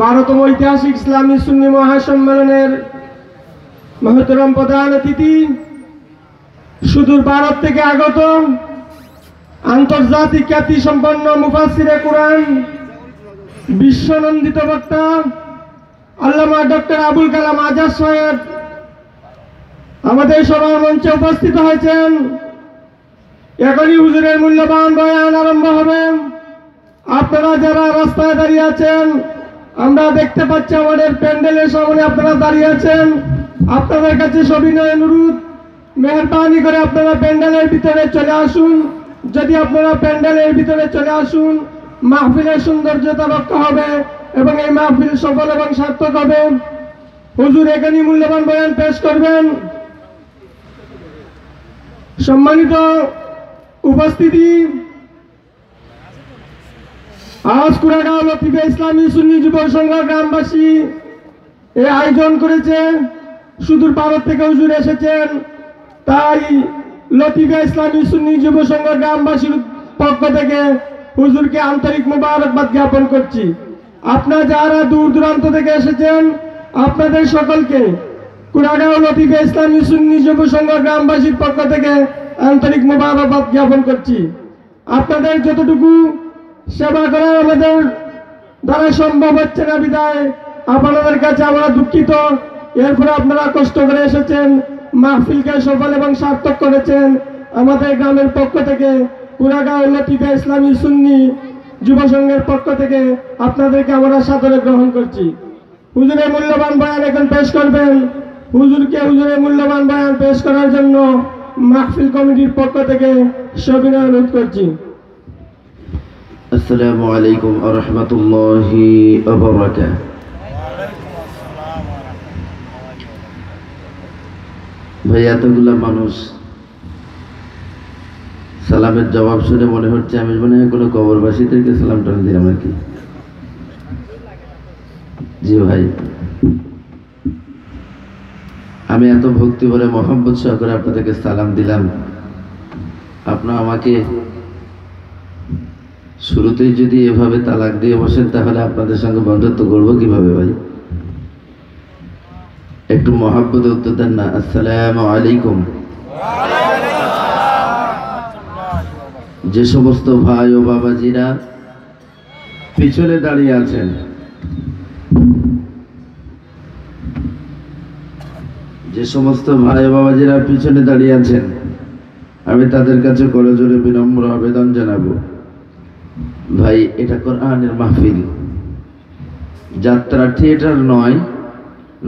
বারোতম ঐতিহাসিক ইসলামী সুন্নি মহাসম্মেলনের মহতরম প্রধান অতিথি, সুদূর ভারত থেকে আগত আন্তর্জাতিক খ্যাতি সম্পন্ন মুফাসিরে কোরআন, বিশ্বনন্দিত বক্তা আল্লামা ডক্টর আবুল কালাম আজাদ সাহেব আমাদের সবার মঞ্চে উপস্থিত হয়েছেন। এখনই হুজুরের মূল্যবান বয়ান আরম্ভ হবে। আপনারা যারা রাস্তায় দাঁড়িয়ে আছেন আমরা দেখতে পাচ্ছি আমাদের প্যান্ডেলের সামনে আপনারা দাঁড়িয়ে আছেন। আপনাদের কাছে সবিনয় অনুরোধ। মেহরবানি করে আপনারা প্যান্ডেলের ভিতরে চলে আসুন। যদি আপনারা প্যান্ডেলের ভিতরে চলে আসুন, মাহফিলের সৌন্দর্যতা রক্ষা হবে এবং এই মাহফিল সফল এবং সার্থক হবে। হুজুর এখানে মূল্যবান বয়ান পেশ করবেন। সম্মানিত উপস্থিতি আজ কুড়াগাঁও লতিফে ইসলামী সুন্নি যুব সংঘ গ্রামবাসী এই আয়োজন করেছে। সুদূর ভারত থেকে হুজুর এসেছেন। তাই লতিফা ইসলামী সুন্নি যুব সংঘ গ্রামবাসীর পক্ষ থেকে হুজুরকে আন্তরিক মোবারকবাদ জ্ঞাপন করছি। আপনারা যারা দূর দূরান্ত থেকে এসেছেন, আপনাদের সকলকে কুড়াগাঁও লতিফা ইসলামী সুন্নি যুব সংঘ গ্রামবাসীর পক্ষ থেকে আন্তরিক মোবারকবাদ জ্ঞাপন করছি। আপনাদের যতটুকু সেবা করার আমাদের দ্বারা সম্ভব হচ্ছে না বিদায়। আপনাদের কাছে আমরা দুঃখিত। এরপরে আপনারা কষ্ট করে এসেছেন মাহফিলকে সফল এবং সার্থক করেছেন। আমাদের গ্রামের পক্ষ থেকে পুরাগাঁও লতিফা ইসলামী সুন্নি যুব সংঘের পক্ষ থেকে আপনাদেরকে আমরা সাদরে গ্রহণ করছি। হুজুরের মূল্যবান বয়ান এখন পেশ করবেন। হুজুরকে হুজুরের মূল্যবান বয়ান পেশ করার জন্য মাহফিল কমিটির পক্ষ থেকে সবিনয় অনুরোধ করছি। আসসালামু আলাইকুম রহমতুল্লাহি ভাইয়া, এতগুলা মানুষ সালামের জবাব শুনে মনে হচ্ছে আমি মনে হয় কোনো কবরবাসীদেরকে সালাম টান দিলাম আর কি জি ভাই। আমি এত ভক্তি বলে মোহাম্মদ সহকারে আপনাদেরকে সালাম দিলাম। আপনার আমাকে শুরুতেই যদি এভাবে তালাক দিয়ে বসেন, তাহলে আপনাদের সঙ্গে বন্ধুত্ব করব কীভাবে ভাই? একটু মহাব্বত উত্তর দেন না। আসসালাম আলাইকুম। যে সমস্ত ভাই ও বাবাজিরা পিছনে দাঁড়িয়ে আছেন, যে সমস্ত ভাই ও বাবাজিরা পিছনে দাঁড়িয়ে আছেন, আমি তাদের কাছে করজোরে বিনম্র আবেদন জানাব। ভাই, এটা কোরআনের মাহফিল। যাত্রা থিয়েটার নয়,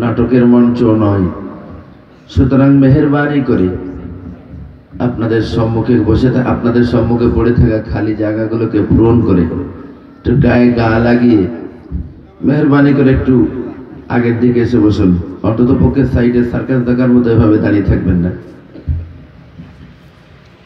নাটকের মঞ্চ নয়। সুতরাং মেহরবানি করে। আপনাদের সম্মুখে বসে আপনাদের সম্মুখে পড়ে থাকা খালি জায়গাগুলোকে পূরণ করে, একটু গায়ে গা লাগিয়ে মেহরবানি করে একটু আগের দিকে এসে বসুন। অন্তত পক্ষে সাইডে সার্কাস দেখার মতো এভাবে দাঁড়িয়ে থাকবেন না।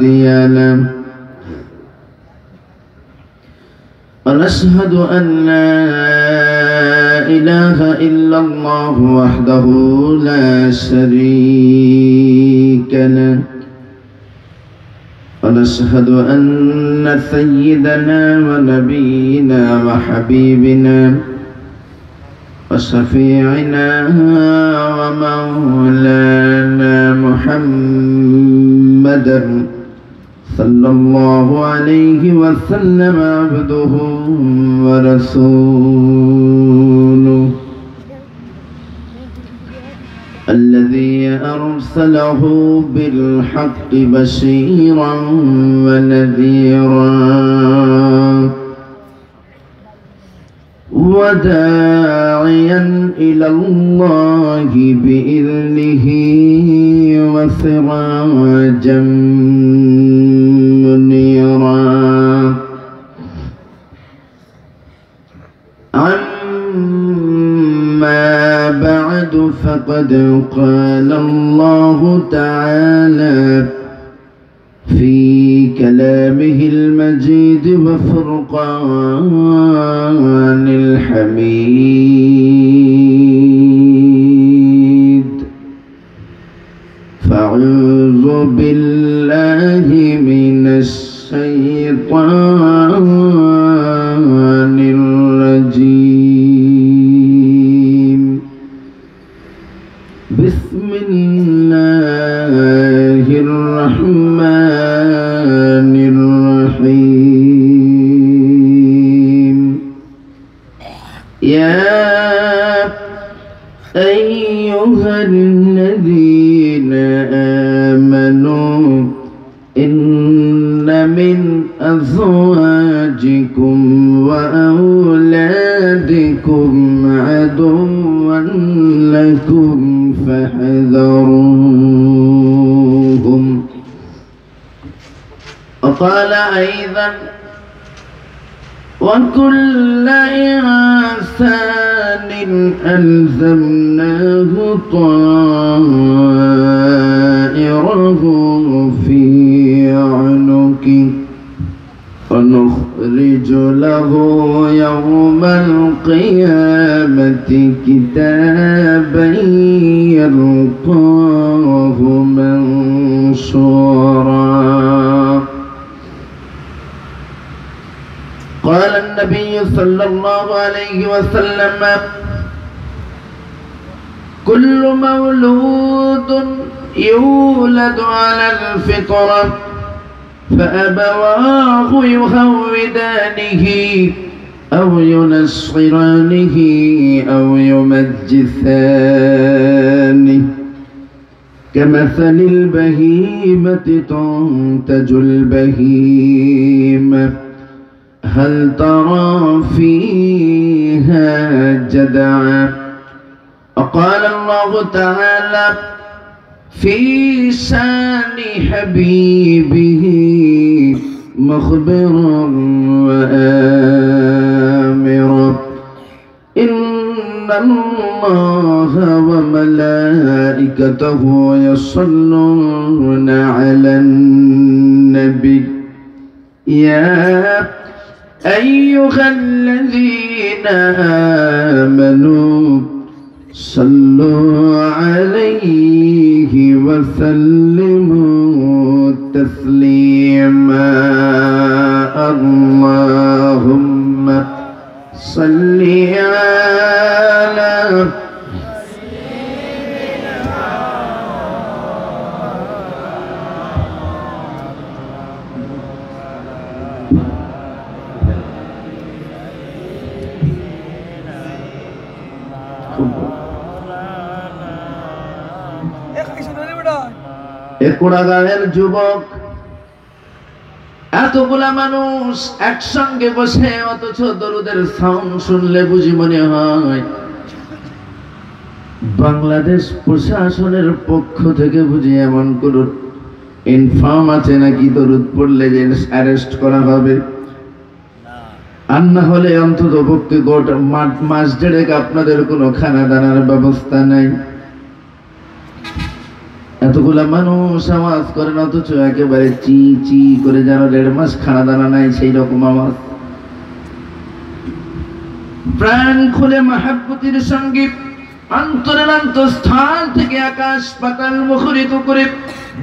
له ونشهد أن لا إله إلا الله وحده لا شريك له. ونشهد أن سيدنا ونبينا وحبيبنا وشفيعنا ومولانا محمدا صلى الله عليه وسلم عبده ورسوله. الذي أرسله بالحق بشيرا ونذيرا. وداعيا إلى الله بإذنه وسراجا. بعد فقد قال الله تعالى في كلامه المجيد وفرقان الحميد. صلى الله عليه وسلم. كل مولود يولد على الفطرة فأبواه يهودانه أو ينصرانه أو يمجسانه كمثل البهيمة تنتج البهيمة. هل ترى فيها جدعا؟ وقال الله تعالى في شأن حبيبه مخبرا وآمرا. إن الله وملائكته يصلون على النبي. يا أيها الذين آمنوا صلوا عليه وسلموا. কোড়াগাঁয়ের যুবক। এতগুলা মানুষ একসঙ্গে বসে অথচ দরুদের সাউন্ড শুনলে বুঝি মনে হয় বাংলাদেশ প্রশাসনের পক্ষ থেকে বুঝি এমন কোন ইনফর্ম আছে নাকি দরুদ পড়লে যে অ্যারেস্ট করা হবে? আর না হলে অন্তত পক্ষে গোটা মাস দেড়েক আপনাদের কোনো খানা দানার ব্যবস্থা নাই। এতগুলা মানুষ আওয়াজ করেন অথচ একেবারে চি চি করে যেন দেড় মাস খানা দানা নাই সেই রকম আওয়াজ প্রাণ খুলে মাহাব্বতির সঙ্গে অন্তরের অন্তঃস্থান থেকে আকাশ পাতাল মুখরিত করে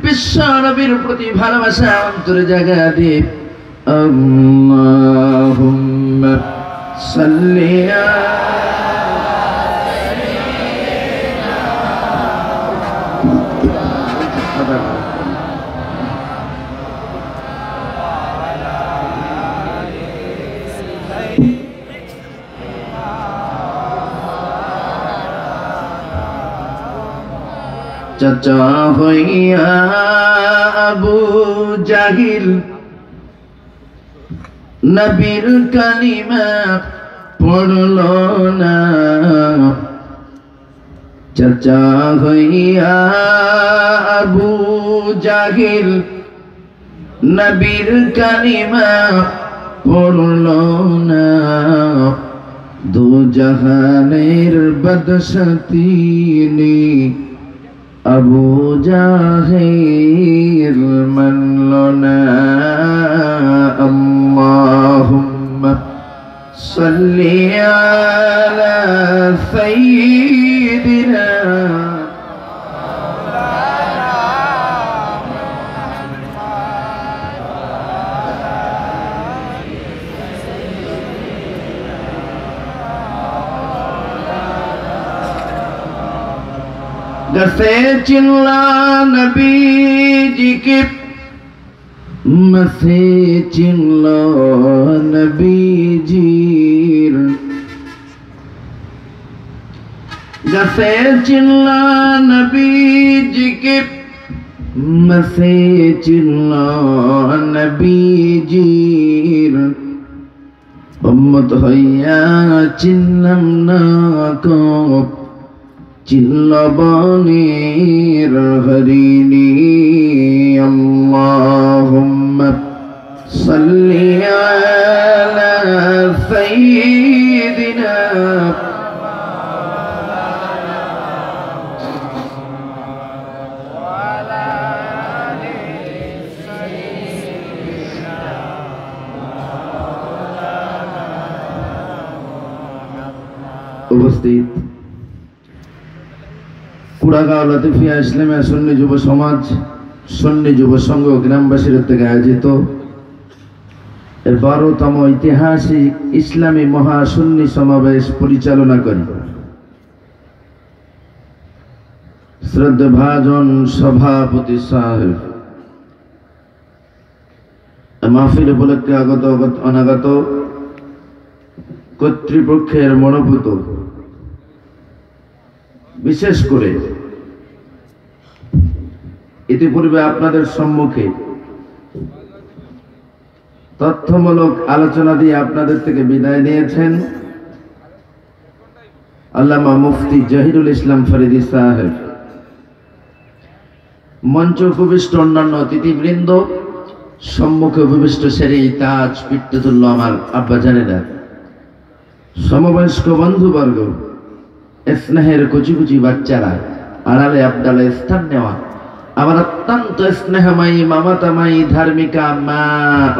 বিশ্ব নবীর প্রতি ভালোবাসা অন্তরে জায়গা দিয়ে আল্লাহুম্মা সাল্লি চাচা হইয়া আবু জাহিল। নবীর কালিমা পড়ল না। চাচা হইয়া আবু জাহিল। নবীর কালিমা পড়ল না। দু জাহানের বদশতিনি আবু জাহের মানলনা আল্লাহুম্মা সাল্লি আলা সাইয়্যিদিনা गसे चिल्ला नबी जी के मसे चिल्ला नबी जीर गसे चिल्ला नबी जी के मसे चिल्ला नबी जीर উম্মত হইয়া চিনলাম না কপ جلبانير هريني اللهم صل على سيدنا কুড়াগাঁও লতিফিয়া ইসলামিয়া সন্নি যুব সমাজ, সন্নি যুব সংঘ গ্রামবাসীর থেকে আয়োজিত এর বারোতম ঐতিহাসিক ইসলামী মহাসন্নি সমাবেশ পরিচালনা করি। শ্রদ্ধা ভাজন সভাপতি সাহেব, মাহফিল উপলক্ষে আগত অনাগত কর্তৃপক্ষের মনোভূত বিশেষ করে ইতিপূর্বে আপনাদের সম্মুখে তথ্যমূলক আলোচনা দিয়ে আপনাদের থেকে বিদায় নিয়েছেন আল্লামা মুফতি জহিরুল ইসলাম ফরিদি সাহেব। মঞ্চ উপবিষ্ট অন্যান্য অতিথিবৃন্দ, সম্মুখে উপবিষ্ট সেরে তাজ পিট্টতুল্য আমার আব্বা জানেনা সমবয়স্ক বন্ধুবর্গ স্নেহের কুচি কুচি বাচ্চারা আড়ালে আবডালে স্থান নেওয়া। আমার অত্যন্ত স্নেহময়ী মামাতামায়ী ধার্মিকা মা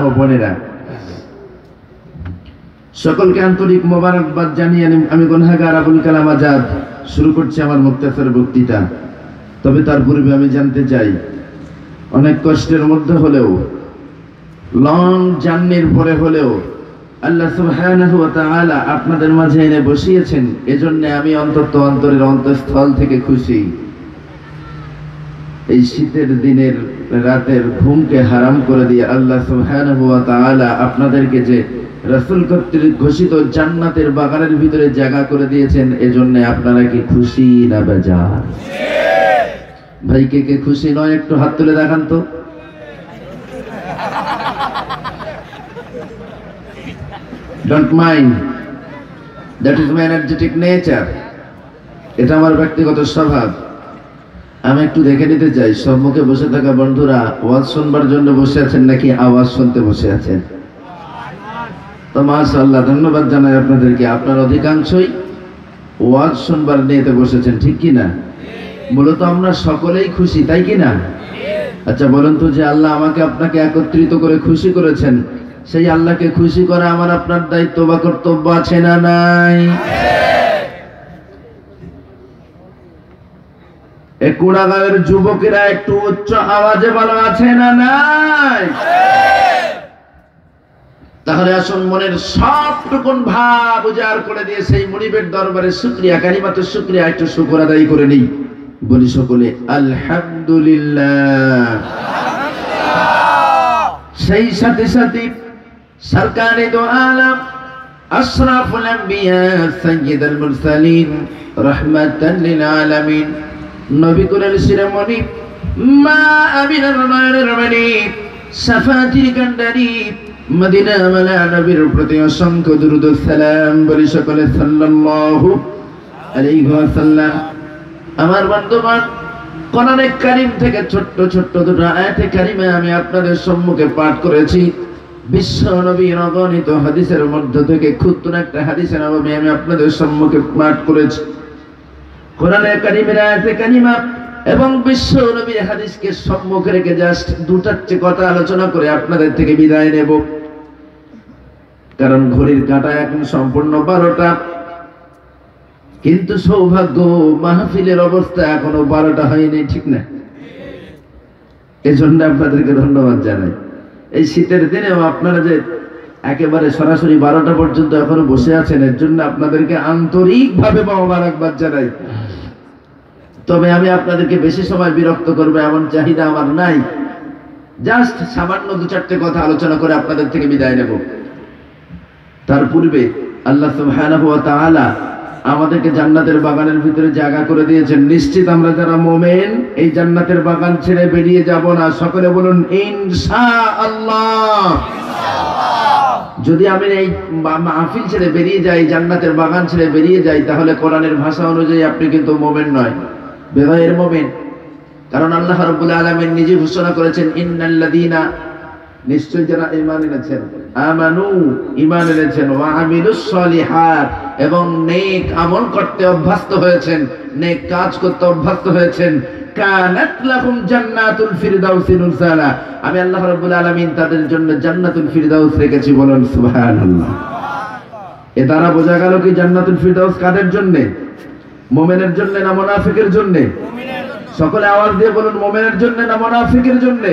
ও বোনেরা। সকলকে আন্তরিক মোবারকবাদ জানিয়ে আমি- গনহাগার আবুল কালাম আজাদ। শুরু করছি আমার মুক্তাসের বক্তৃতা। তবে তার পূর্বে আমি জানতে চাই, অনেক কষ্টের মধ্যে হলেও লং জার্নির পরে হলেও আল্লাহ সুবহানাহু ওয়া তাআলা আপনাদের মাঝে এনে বসিয়েছেন। এজন্য আমি অন্তত অন্তরের অন্তঃস্থল থেকে খুশি। এই শীতের দিনের রাতের ঘুমকে হারাম করে দিয়ে আল্লাহ সুবহানাহু ওয়া তাআলা আপনাদেরকে যে রাসূল কর্তৃক ঘোষিত জান্নাতের বাগানের ভিতরে জায়গা করে দিয়েছেন, এজন্য আপনারা কি খুশি না বেজার? ভাই, কে কে খুশি নয় একটু হাত তুলে দেখান তো। Don't mind that is my energetic nature এটা আমার ব্যক্তিগত স্বভাব। আমি একটু দেখে নিতে চাই। সম্মুখে বসে থাকা বন্ধুরা ওয়াজ শুনবার জন্য বসে আছেন নাকি আওয়াজ শুনতে বসে আছেন? তো মাশাআল্লাহ, ধন্যবাদ জানাই আপনাদেরকে। আপনার অধিকাংশই ওয়াজ শুনবার নিয়েতে বসেছেন, ঠিক কি না? মূলত আমরা সকলেই খুশি, তাই কি না? আচ্ছা বলুন তো যে আল্লাহ আমাকে আপনাকে একত্রিত করে খুশি করেছেন। সেই আল্লাহকে খুশি করা আমার আপনার দায়িত্ব বা কর্তব্য আছে না নাই? এ কুড়াগাঁয়ের যুবকেরা একটু উচ্চ আওয়াজে ভালো আছে না নাই? তাহলে আসুন মনের সবটুকুন ভাব উজাড় করে দিয়ে সেই মনিবের দরবারে শুক্রিয়া কারিমাতে শুক্রিয়া একটু শুকর আদায় করে নেই। বলি সকলে, আলহামদুলিল্লাহ। সেই সাথে সাথে সরকারে দো আলম, আশরাফুল আম্বিয়া, সাইয়্যিদুল মুরসালিন, রাহমাতাল লিল আলামিন। নবী কুলের শিরোমণি মা আমিনার মায়ের মণি সাফাতির কান্ডারি, মদিনা মালা নবীর প্রতি অসংখ্য দুরুদ সালাম বলি সকলে সাল্লাল্লাহু আলাইহি ওয়াসাল্লাম। আমার বন্ধুগণ, কোরআনে কারিম থেকে ছোট্ট ছোট্ট দুটো আয়াতে কারিমে আমি আপনাদের সম্মুখে পাঠ করেছি। বিশ্ব নবীর অগণিত হাদিসের মধ্য থেকে ক্ষুদ্র একটা হাদিসের নবী আমি আপনাদের সম্মুখে পাঠ করেছি। কোরআনের কারিমের আয়াতে কারিমা এবং বিশ্ব নবীর হাদিসকে সম্মুখে রেখে জাস্ট দুটার চেয়ে কথা আলোচনা করে আপনাদের থেকে বিদায় নেব। কারণ ঘড়ির কাঁটা এখন সম্পূর্ণ বারোটা। কিন্তু সৌভাগ্য মাহফিলের অবস্থা এখনও বারোটা হয়নি, ঠিক না? এজন্য আপনাদেরকে ধন্যবাদ জানাই। এই শীতের দিনেও আপনারা যে একেবারে সরাসরি বারোটা পর্যন্ত এখনও বসে আছেন, এর জন্য আপনাদেরকে আন্তরিকভাবে মোবারকবাদ জানাই। তবে আমি আপনাদেরকে বেশি সময় বিরক্ত করব, এমন চাহিদা আমার নাই। জাস্ট সামান্য দু চারটে কথা আলোচনা করে আপনাদের থেকে বিদায় নেব। তার পূর্বে আল্লাহ আমাদেরকে জান্নাতের বাগানের ভিতরে জায়গা করে দিয়েছেন। নিশ্চিত আমরা যারা মোমেন, এই জান্নাতের বাগান ছেড়ে বেরিয়ে যাব না। সকলে বলুন, ইনশাআল্লাহ। যদি আমি এই মাহফিল ছেড়ে বেরিয়ে যাই, জান্নাতের বাগান ছেড়ে বেরিয়ে যাই, তাহলে কোরআনের ভাষা অনুযায়ী আপনি কিন্তু মোমেন নয়, বেগায়ের মোমেন। কারণ আল্লাহ রাব্বুল আলামিন নিজে ঘোষণা করেছেন, ইন্নাল্লাযীনা নিশ্চয় যারা ঈমান এনেছেন। আমানু ঈমান এনেছেন। এবং নেক আমল করতে অভ্যস্ত হয়েছেন। নেক কাজ করতে অভ্যস্ত হয়েছেন। জান্নাতুল আমি আল্লাহ তাদের জন্য জান্নাতুল ফিরদাউস রেখেছি বলুন এ দ্বারা বোঝা গেল কি জান্নাতুল ফিরদাউস কাদের জন্য? মোমেনের জন্য না মুনাফিকের জন্য? সকলে আওয়াজ দিয়ে বলুন, মোমেনের জন্য না মুনাফিকের জন্য?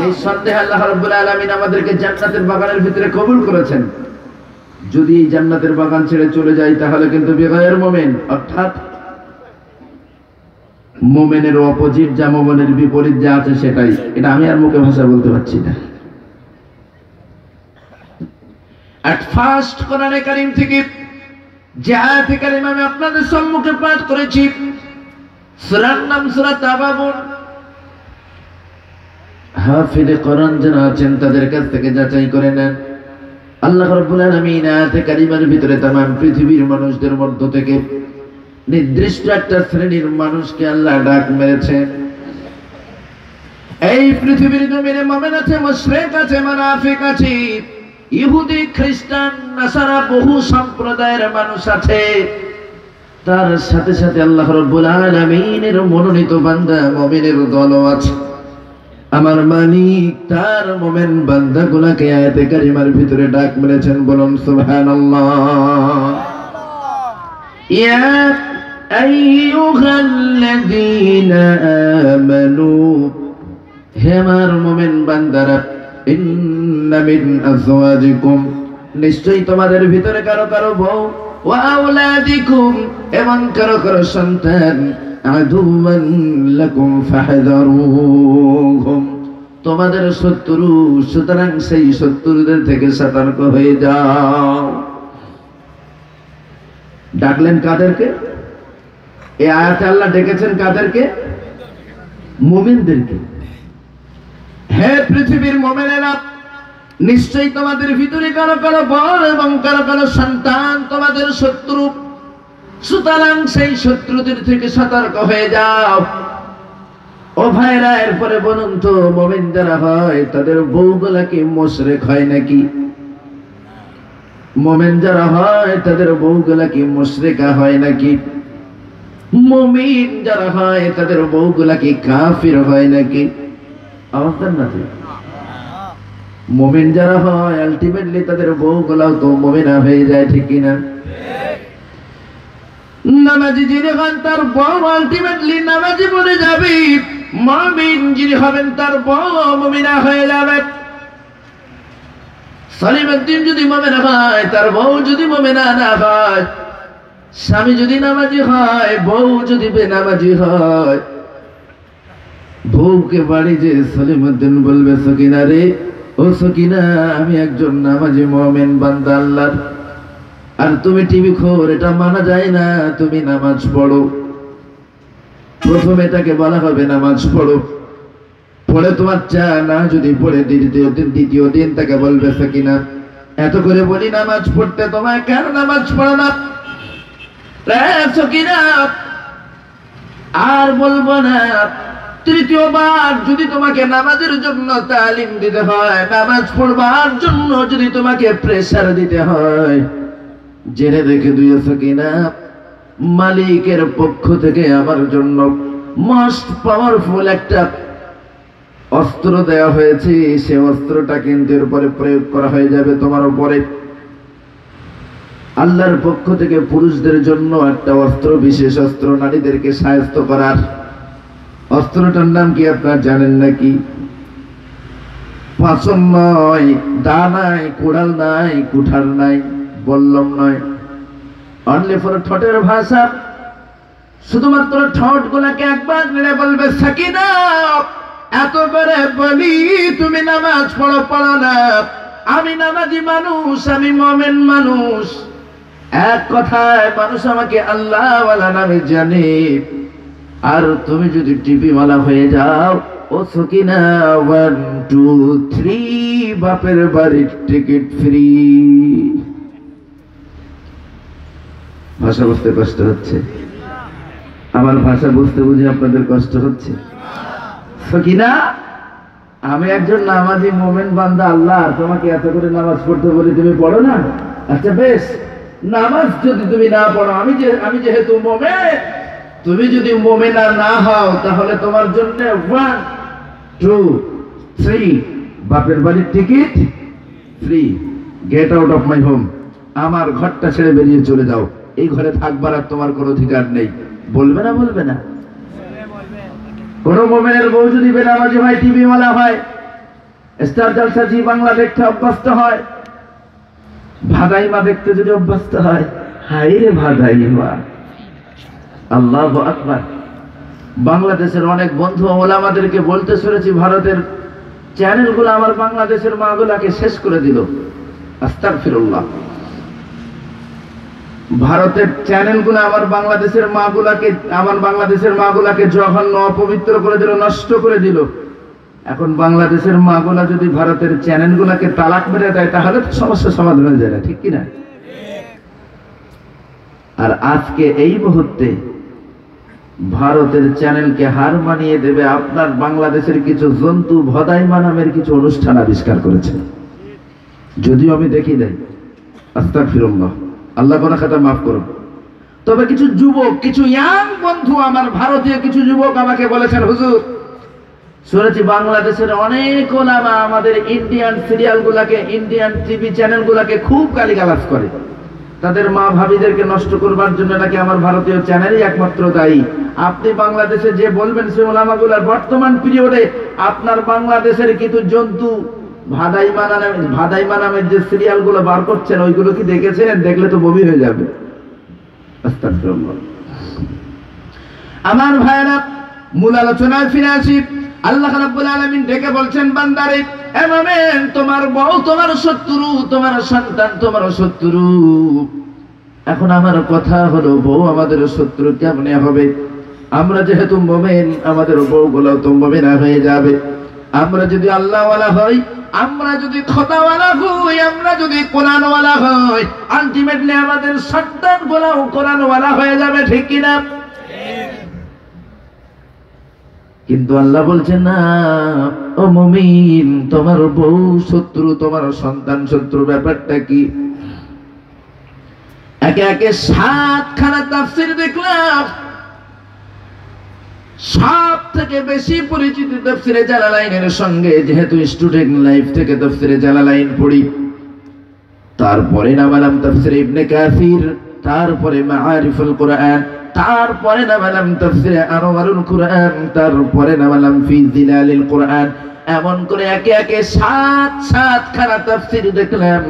নিঃসন্দেহে আল্লাহ রাব্বুল আলামিন আমাদেরকে জান্নাতের বাগানের ভিতরে কবুল করেছেন। যদি এই জান্নাতের বাগান ছেড়ে চলে যাই, তাহলে কিন্তু বেগায়ের মোমেন, অর্থাৎ মোমেনের অপোজিট যা মোমেনের বিপরীত যা আছে সেটাই। এটা আমি আর মুখে ভাষা বলতে পারছি না। অ্যাট ফার্স্ট কোরআনে কারীম থেকে যে আয়াতে কারীম আমি আপনাদের সম্মুখে পাঠ করেছি, সূরার নাম সূরা তাবাবুন হাফিজে কোরআন যারা আছেন তাদের কাছ থেকে যাচাই করে নেন আল্লাহ রাব্বুল আলামিন আয়াতে কারিমার ভিতরে तमाम পৃথিবীর মানুষদের মধ্য থেকে নির্দিষ্ট একটা শ্রেণীর মানুষকে আল্লাহ ডাক মেরেছেন এই পৃথিবীর জমিনে মুমিন আছে মুশরিক আছে মুনাফিক আছে ইহুদি খ্রিস্টান নাসারা বহু সম্প্রদায়ের মানুষ আছে তার সাথে সাথে আল্লাহ রাব্বুল আলামিনের মনোনীত বান্দা মুমিনের দলও আছে আমার মালিক, তার মোমেন বান্দা গুলাকে আয়াতে কারিমার ভিতরে ডাক মেরেছেন, বলুন সুবহানাল্লাহ। ইয়া আইয়ুহাল্লাযীনা আমানু, হে আমার মোমেন বান্দারা নিশ্চয়ই তোমাদের ভিতরে কারও কারও বউ এবং কারও কারও সন্তান। আদুওয়ান লাকুম ফাহযারুহুম তোমাদের শত্রু, সুতরাং সেই শত্রুদের থেকে সতর্ক হয়ে যাও। ডাকলেন কাদেরকে? এই আয়াতে আল্লাহ ডেকেছেন কাদেরকে? মুমিনদেরকে। হে পৃথিবীর মোমেনেরা, নিশ্চয়ই তোমাদের ভিতরে কারও কারও বর এবং কারও কারও সন্তান তোমাদের শত্রু। সুতরাং সেই শত্রুদের থেকে সতর্ক হয়ে যাও। ও ভাইরা, এরপরে বলুন তো, মোমেন যারা হয়, তাদের বউগুলা কি মোশরেক হয় নাকি? মোমেন যারা হয়, তাদের বউগুলা কি মুশরিকা হয় নাকি? মুমিন যারা হয়, তাদের বউগুলা কি কাফির হয় নাকি? আওয়াজ দেন না। মুমিন যারা হয় আলটিমেটলি তাদের বউগুলাও তো মুমিনা হয়ে যায়, ঠিক কিনা? নামাজি যিনি হন, তার বউ আলটিমেটলি নামাজি বলে যাবে। মুমিন যিনি হবেন, তার বউ মুমিনা হয়ে যাবে। যদি মোমেনা হয়, তার বউ যদি মোমেনা না হয়, স্বামী যদি নামাজি হয়, বউ যদি বেনামাজি হয়, বউকে বাড়ি যে সলিমুদ্দিন বলবে, সকিনা রে, ও সকিনা, আমি একজন নামাজি মোমেন বান্দা আর তুমি টিভি খোর, এটা মানা যায় না, তুমি নামাজ পড়ো। প্রথমে তাকে বলা হবে নামাজ পড়ো। পড়ে তোমার চা না, যদি পড়ে দ্বিতীয় দিন দ্বিতীয় দিন তাকে বলবে সকিনা, এত করে বলি নামাজ পড়তে তোমায় কেন নামাজ পড়ো না? আর বলব না। তৃতীয়বার যদি তোমাকে নামাজের জন্য তালিম দিতে হয়, নামাজ পড়বার জন্য যদি তোমাকে প্রেসার দিতে হয় জেনে দেখে দিয়েছ কিনা? মালিকের পক্ষ থেকে আমার জন্য মোস্ট পাওয়ারফুল একটা অস্ত্র দেওয়া হয়েছে। সে অস্ত্রটা কিন্তু এর উপরে প্রয়োগ করা হয়ে যাবে তোমার উপরে। আল্লাহর পক্ষ থেকে পুরুষদের জন্য একটা অস্ত্র, বিশেষ অস্ত্র, নারীদেরকে সাহায্য করার। অস্ত্রটার নাম কি আপনার জানেন নাকি? পাচন নয়, দা নাই, কুড়াল নাই, কুঠার নাই। বললম নয়। অনলি ফর ঠোঁটের ভাষা। শুধুমাত্র ঠোঁট গুলাকে একবার নেড়ে বলবে, সাকিনা, এত করে বলি, তুমি নামাজ পড়ো পড়ো না। আমি নামাজি মানুষ, আমি মমেন মানুষ। এক কথায় মানুষ আমাকে আল্লাহওয়ালা নামে জানে। আর তুমি যদি টিভি ওয়ালা হয়ে যাও, ও সকিনা ওয়ান টু থ্রি বাপের বাড়ির টিকিট ফ্রি ভাষা বুঝতে কষ্ট হচ্ছে। আমার ভাষা বুঝতে বুঝে আপনাদের কষ্ট হচ্ছে। সকিনা আমি একজন নামাজি মোমেন বান্দা, আল্লাহ তোমাকে এত করে নামাজ পড়তে বলি, তুমি পড়ো না? আচ্ছা বেশ। নামাজ যদি তুমি না পড়ো, আমি যে আমি যেহেতু মোমেন, তুমি যদি মোমেনা না হও, তাহলে তোমার জন্য ওয়ান টু থ্রি বাপের বাড়ির ticket free get out of my home আমার ঘরটা ছেড়ে বেরিয়ে চলে যাও। এই ঘরে থাকবার আর তোমার কোনো অধিকার নেই। বলবে না বলবে না? কোন মোমেনের বউ যদি বেনামাজি হয় টিভি মালা হয়, স্টার জলসা জি বাংলা দেখতে অভ্যস্ত হয়, ভাদাইমা দেখতে যদি অভ্যস্ত হয় হাই রে ভাদাইমা। আল্লাহ আকবার। বাংলাদেশের অনেক বন্ধু ওলামাদেরকে বলতে শুনেছি, ভারতের চ্যানেলগুলো আমার বাংলাদেশের মাগুলাকে শেষ করে দিল। আস্তাক ফিরুল্লাহ ভারতের চ্যানেলগুলো আমার বাংলাদেশের মাগুলাকে আমার বাংলাদেশের মাগুলাকে জঘন্য, অপবিত্র করে দিল, নষ্ট করে দিল। এখন বাংলাদেশের মাগুলা যদি ভারতের চ্যানেলগুলোকে তালাক মেরে দেয়, তাহলে তো সমস্যা সমাধান হয়ে যায় না ঠিক কিনা? আর আজকে এই মুহূর্তে ভারতের চ্যানেলকে হার মানিয়ে দেবে আপনার বাংলাদেশের কিছু জন্তু ভদাইমা নামের কিছু অনুষ্ঠান আবিষ্কার করেছে। যদিও আমি দেখি নাই। আস্তাক ফিরুল্লাহ আল্লাহ কোন খাতা মাফ করুন। তবে কিছু যুবক, কিছু ইয়াং বন্ধু আমার ভারতীয় কিছু যুবক আমাকে বলেছেন, হুজুর, শুনেছি বাংলাদেশের অনেক ওলামা আমাদের ইন্ডিয়ান সিরিয়াল গুলাকে ইন্ডিয়ান টিভি চ্যানেল গুলাকে খুব গালিগালাজ করে। তাদের মা ভাবিদেরকে নষ্ট করবার জন্য নাকি আমার ভারতীয় চ্যানেলই একমাত্র দায়ী। আপনি বাংলাদেশে যে বলবেন সে ওলামাগুলার বর্তমান পিরিয়ডে আপনার বাংলাদেশের কিছু জন্তু ভাদাইমা নামে ভাদাইমা নামের যে সিরিয়ালগুলো বার করছেন, ওইগুলো কি দেখেছেন? দেখলে তো বমি হয়ে যাবে। আমার ভাইরা মূল আলোচনায় ফিরে আসি। আল্লাহ রাব্বুল আলামিন ডেকে বলছেন, বান্দারে, এ তোমার বউ তোমার শত্রু, তোমার সন্তান তোমার শত্রু। এখন আমার কথা হলো, বউ আমাদের শত্রু কেমন হবে? আমরা যেহেতু মোমেন, আমাদের বউগুলো তো মোমেনা হয়ে যাবে। আমরা যদি আল্লাহওয়ালা হই আমরা যদি খোদাওয়ালা হই, আমরা যদি কোরআনওয়ালা হই আলটিমেটলি আমাদের সন্তান গুলাও কোরআনওয়ালা হয়ে যাবে, ঠিক কিনা? কিন্তু আল্লাহ বলছে, না, ও মুমিন, তোমার বউ শত্রু, তোমার সন্তান শত্রু ব্যাপারটা কি? একে একে সাতখানা তাফসির দেখলাম। সব থেকে বেশি পরিচিত তফসিরে জালালাইনের সঙ্গে, যেহেতু স্টুডেন্ট লাইফ থেকে তফসিরে জালালাইন পড়ি, তারপরে নামালাম তফসিরে ইবনে কাসির, তারপরে মাআরিফুল কোরআন, তারপরে নামালাম তফসিরে আনোয়ারুল কোরআন, তারপরে নামালাম ফি জিলালিল কোরআন। এমন করে একে একে সাত সাত খানা তফসির দেখলাম।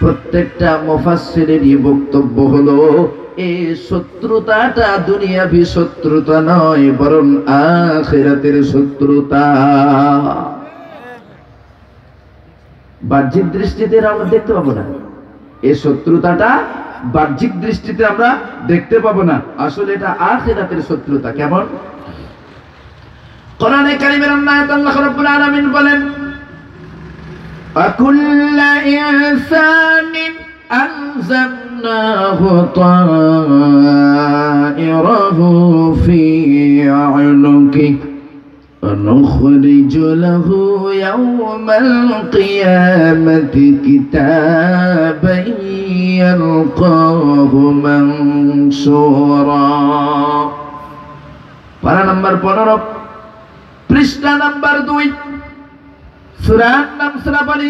প্রত্যেকটা মুফাসসিরেরই বক্তব্য হলো, এই শত্রুতাটা দুনিয়াভি শত্রুতা নয়, বরং আখিরাতের শত্রুতা। বাহ্যিক দৃষ্টিতে আমরা দেখতে পাবো না। এই শত্রুতাটা বাহ্যিক দৃষ্টিতে আমরা দেখতে পাবো না। আসলে এটা আখিরাতের শত্রুতা। কেমন? কোরআনে কারিমের আল্লাহ রাব্বুল আলামিন বলেন وكل إنسان ألزمناه طائره في عنقه ونخرج له يوم القيامة كتابا يلقاه منشورا পারা নাম্বার পনেরো পৃষ্ঠা নাম্বার দুই সুরার নাম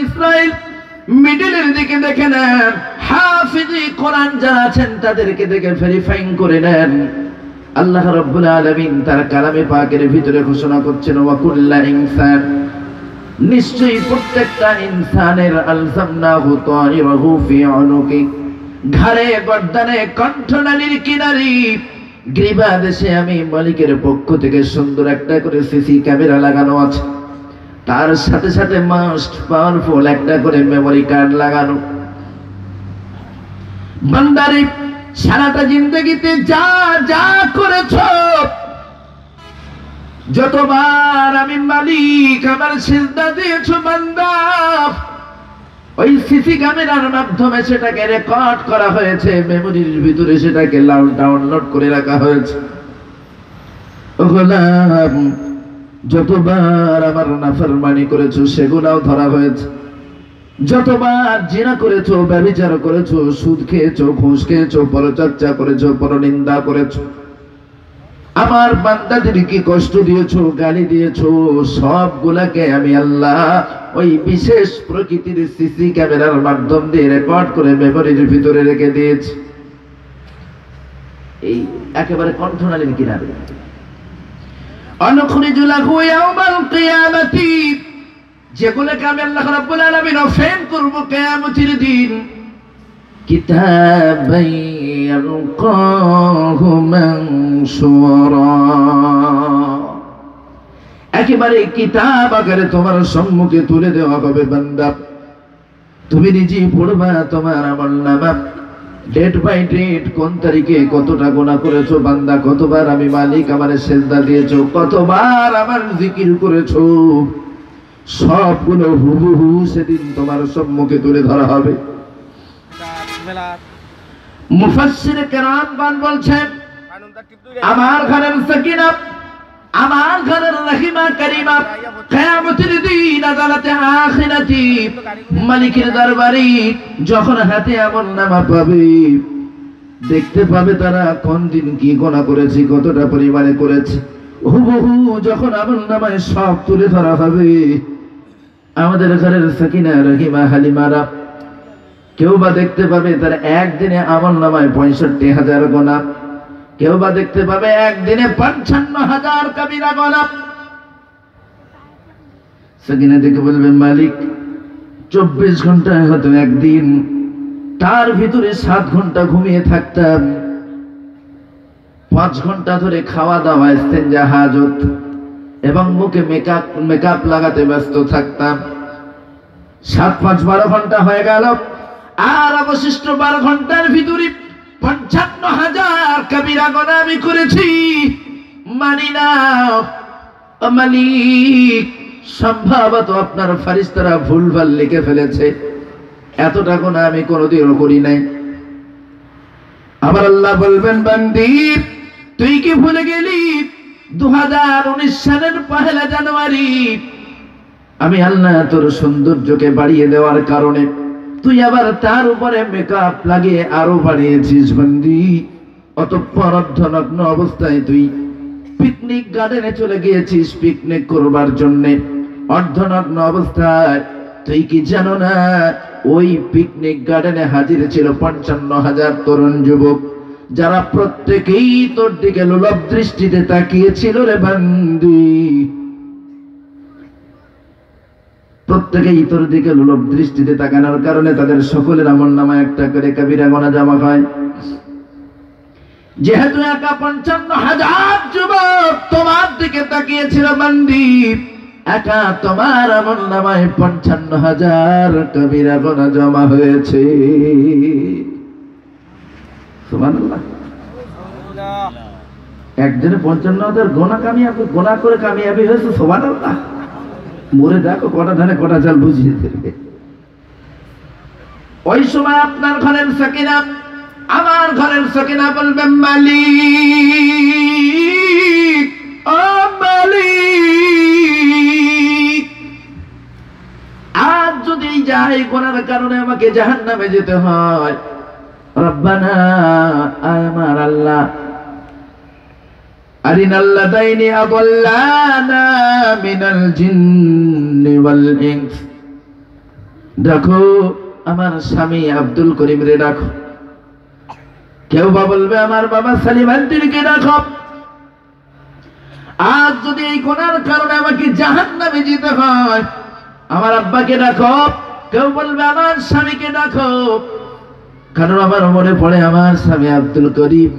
ইসরাইল। মিডিলের দিকে দেখে নেন। হাফিজি কোরআন যারা আছেন তাদেরকে দেখে ভেরিফাইং করে নেন। আল্লাহ রাব্বুল আলামিন তার কালামে পাকের ভিতরে ঘোষণা করছেন ওয়া কুল্লা ইনসান। নিশ্চয়ই প্রত্যেকটা ইনসানের আলজামনাহু তাইরাহু ফি উনুকি। ঘাড়ে, গর্দানে, কণ্ঠনালীর কিনারি। গ্রীবা দেশে আমি মালিকের পক্ষ থেকে সুন্দর একটা করে সিসি ক্যামেরা লাগানো আছে। তার সাথে সাথে মাস্ট পাওয়ারফুল একটা করে মেমরি কার্ড লাগানো। বান্দারে, সারাটা জিন্দগিতে যা যা করেছ, যতবার আমি মালিক, আমার সিজদা দিয়েছ বান্দা, ওই সিসি ক্যামেরার মাধ্যমে সেটাকে রেকর্ড করা হয়েছে মেমোরির ভিতরে সেটাকে ডাউনলোড করে রাখা হয়েছে। গোলাম যতবার আমার নাফরমানি করেছ, সেগুলাও ধরা হয়েছে। যতবার জিনা করেছ, ব্যভিচার করেছ, সুদ খেয়েছো, ঘুষ খেয়েছো, পরচর্চা করেছ, পরনিন্দা করেছ, আমার বান্দাদের কি কষ্ট দিয়েছ, গালি দিয়েছ, সবগুলাকে আমি আল্লাহ ওই বিশেষ প্রকৃতির সিসি ক্যামেরার মাধ্যম দিয়ে রেকর্ড করে মেমোরির ভিতরে রেখে দিয়েছি। এই একেবারে কণ্ঠনালীর কিনারে। যেগুলোকে আমি আল্লাহ রাব্বুল আলামিন ওফেন করব কিয়ামতের দিন। কিতাবাই ইয়ালকাহু মানশুরা একেবারে কিতাব আকারে তোমার সম্মুখে তুলে দেওয়া হবে বান্দা। তুমি নিজেই পড়বা তোমার আমল নামা। ডেট বাই ডেট কোন তারিখে কতটা গোনা করেছ বান্দা? কতবার আমি মালিক আমার সেজদা দিয়েছ? কতবার আমার জিকির করেছ? সবগুলো হুবহু সেদিন তোমার সম্মুখে তুলে ধরা হবে। মুফাসসির বান বলছেন আমার ঘরের সাকিনা আমার ঘরের রহিমা, করিমা, কিয়ামতের দিন আদালতে আখিরাতি মালিকের দরবারে যখন হাতে আমল নামা পাবে, দেখতে পাবে তারা কোন দিন কি গোনা করেছে, কতটা পরিমাণে করেছে। হুবহু যখন আমল নামায় সব তুলে ধরা হবে, আমাদের ঘরের সাকিনা, রহিমা, হালিমারা, কেউ বা দেখতে পাবে তার একদিনে আমল নামায় পঁয়ষট্টি হাজার গোনা। কেউ বা দেখতে পাবে একদিনে পঞ্চান্ন হাজার কবিরা গোনা সেদিনে দেখে বলবে, মালিক, চব্বিশ ঘন্টায় হয়তো একদিন তার ভিতরে সাত ঘণ্টা ঘুমিয়ে থাকতাম। পাঁচ ঘণ্টা ধরে খাওয়া দাওয়া ইস্তেঞ্জা হাজত এবং মুখে মেকআপ মেকআপ লাগাতে ব্যস্ত থাকতাম। সাত পাঁচ বারো ঘণ্টা হয়ে গেল। আর অবশিষ্ট বারো ঘণ্টার ভিতরে পঞ্চান্ন হাজার কবিরা গণা আমি করেছি। মানি না মালিক, সম্ভবত আপনার ফারিস্তারা ভুলভাল লিখে ফেলেছে। এতটা গোনা আমি কোনোদিনও করি নাই। আবার আল্লাহ বলবেন, বান্দি, তুই কি ভুলে গেলি? দু হাজার উনিশ সালের পহেলা জানুয়ারি। আমি আল্লাহ তোর সৌন্দর্যকে বাড়িয়ে দেওয়ার কারণে তুই আবার তার উপরে মেকআপ লাগিয়ে আরও বাড়িয়েছিস বন্দি। অতঃপর অর্ধনগ্ন অবস্থায় তুই পিকনিক গার্ডেনে চলে গিয়েছিস পিকনিক করবার জন্যে। অর্ধনগ্ন অবস্থায় তুই কি জানো না, ওই পিকনিক গার্ডেনে হাজির ছিল পঞ্চান্ন হাজার তরুণ যুবক। যারা প্রত্যেকেই তোর দিকে লোলভ দৃষ্টিতে তাকিয়েছিল রে বান্দি। প্রত্যেকেই তোর দিকে লোলভ দৃষ্টিতে তাকানোর কারণে তাদের সকলের আমল নামায় একটা করে কবিরা গোনা জমা হয়। যেহেতু একা পঞ্চান্ন হাজার যুবক তোমার দিকে তাকিয়েছিল বান্দি একা তোমার আমল নামায় পঞ্চান্ন হাজার কবিরা গোনা জমা হয়েছে। একদিনে পঞ্চান্ন হাজার গোনা কামিয়াবি গোনা করে কামিয়াবি হয়েছে, সুবহানাল্লাহ। মরে দেখো কটা ধারে কটা চাল বুঝিয়ে দেবে ওই সময় আপনার ঘরের সকিনা, আমার ঘরের সকিনা বলবে মালি ও মালিক। আজ যদি যাই কোনার কারণে আমাকে জাহান্নামে যেতে হয়, রব্বানা আমার আল্লাহ। أرنا اللذين أضلانا من الجن والإنس দেখো আমার স্বামী আব্দুল করিম রে রাখো কেউ বা বলবে আমার বাবা সালিম আন্টিকে রাখো আজ যদি এই কোনার কারণে আমাকে জাহান নামে যেতে হয় আমার আব্বাকে ডাকো কেউ বলবে আমার স্বামীকে ডাকো কারণ আমার মনে পড়ে আমার স্বামী আব্দুল করিম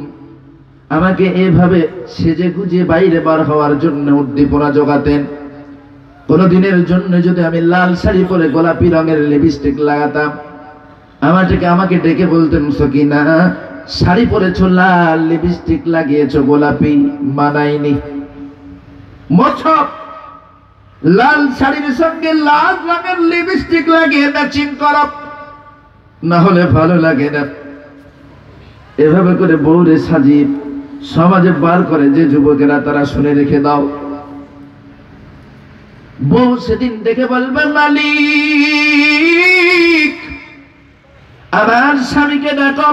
আমাকে এভাবে সেজে গুজে বাইরে বার হওয়ার জন্য উদ্দীপনা জোগাতেন। কোনদিনের জন্য যদি আমি লাল শাড়ি পরে গোলাপি রঙের লিপস্টিক লাগাতাম আমাকে আমাকে ডেকে বলতেন, সকিনা, শাড়ি পরেছো, লাল লিপস্টিক লাগিয়েছ, গোলাপি মানাইনি। মোছক লাল শাড়ির সঙ্গে লাল রঙের লিপস্টিক লাগিয়ে ম্যাচিং করো। না হলে ভালো লাগে না। এভাবে করে বউরে সাজিয়ে সমাজে বার করে, যে যুবকেরা তারা শুনে রেখে দাও। বউ সেদিন দেখে বলবে, মালিক, আমার স্বামীকে দেখো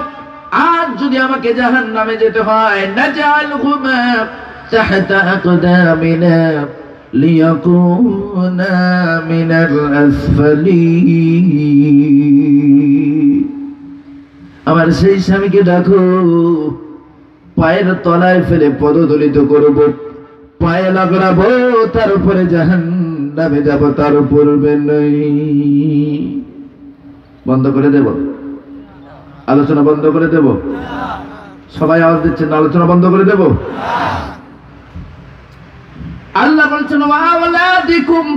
আর যদি আমাকে জাহান নামে যেতে হয় না জাল আমার সেই স্বামীকে ডাকো। পায়ের তলায় ফেলে পদদলিত করব। পায়ে লাগড়াবো তার উপরে জাহান নামে যাব, তার পূর্বে বন্ধ করে দেব? আলোচনা বন্ধ করে দেব? সবাই আওয়াজ দিচ্ছেন, আলোচনা বন্ধ করে দেব? আল্লাহ বলছেন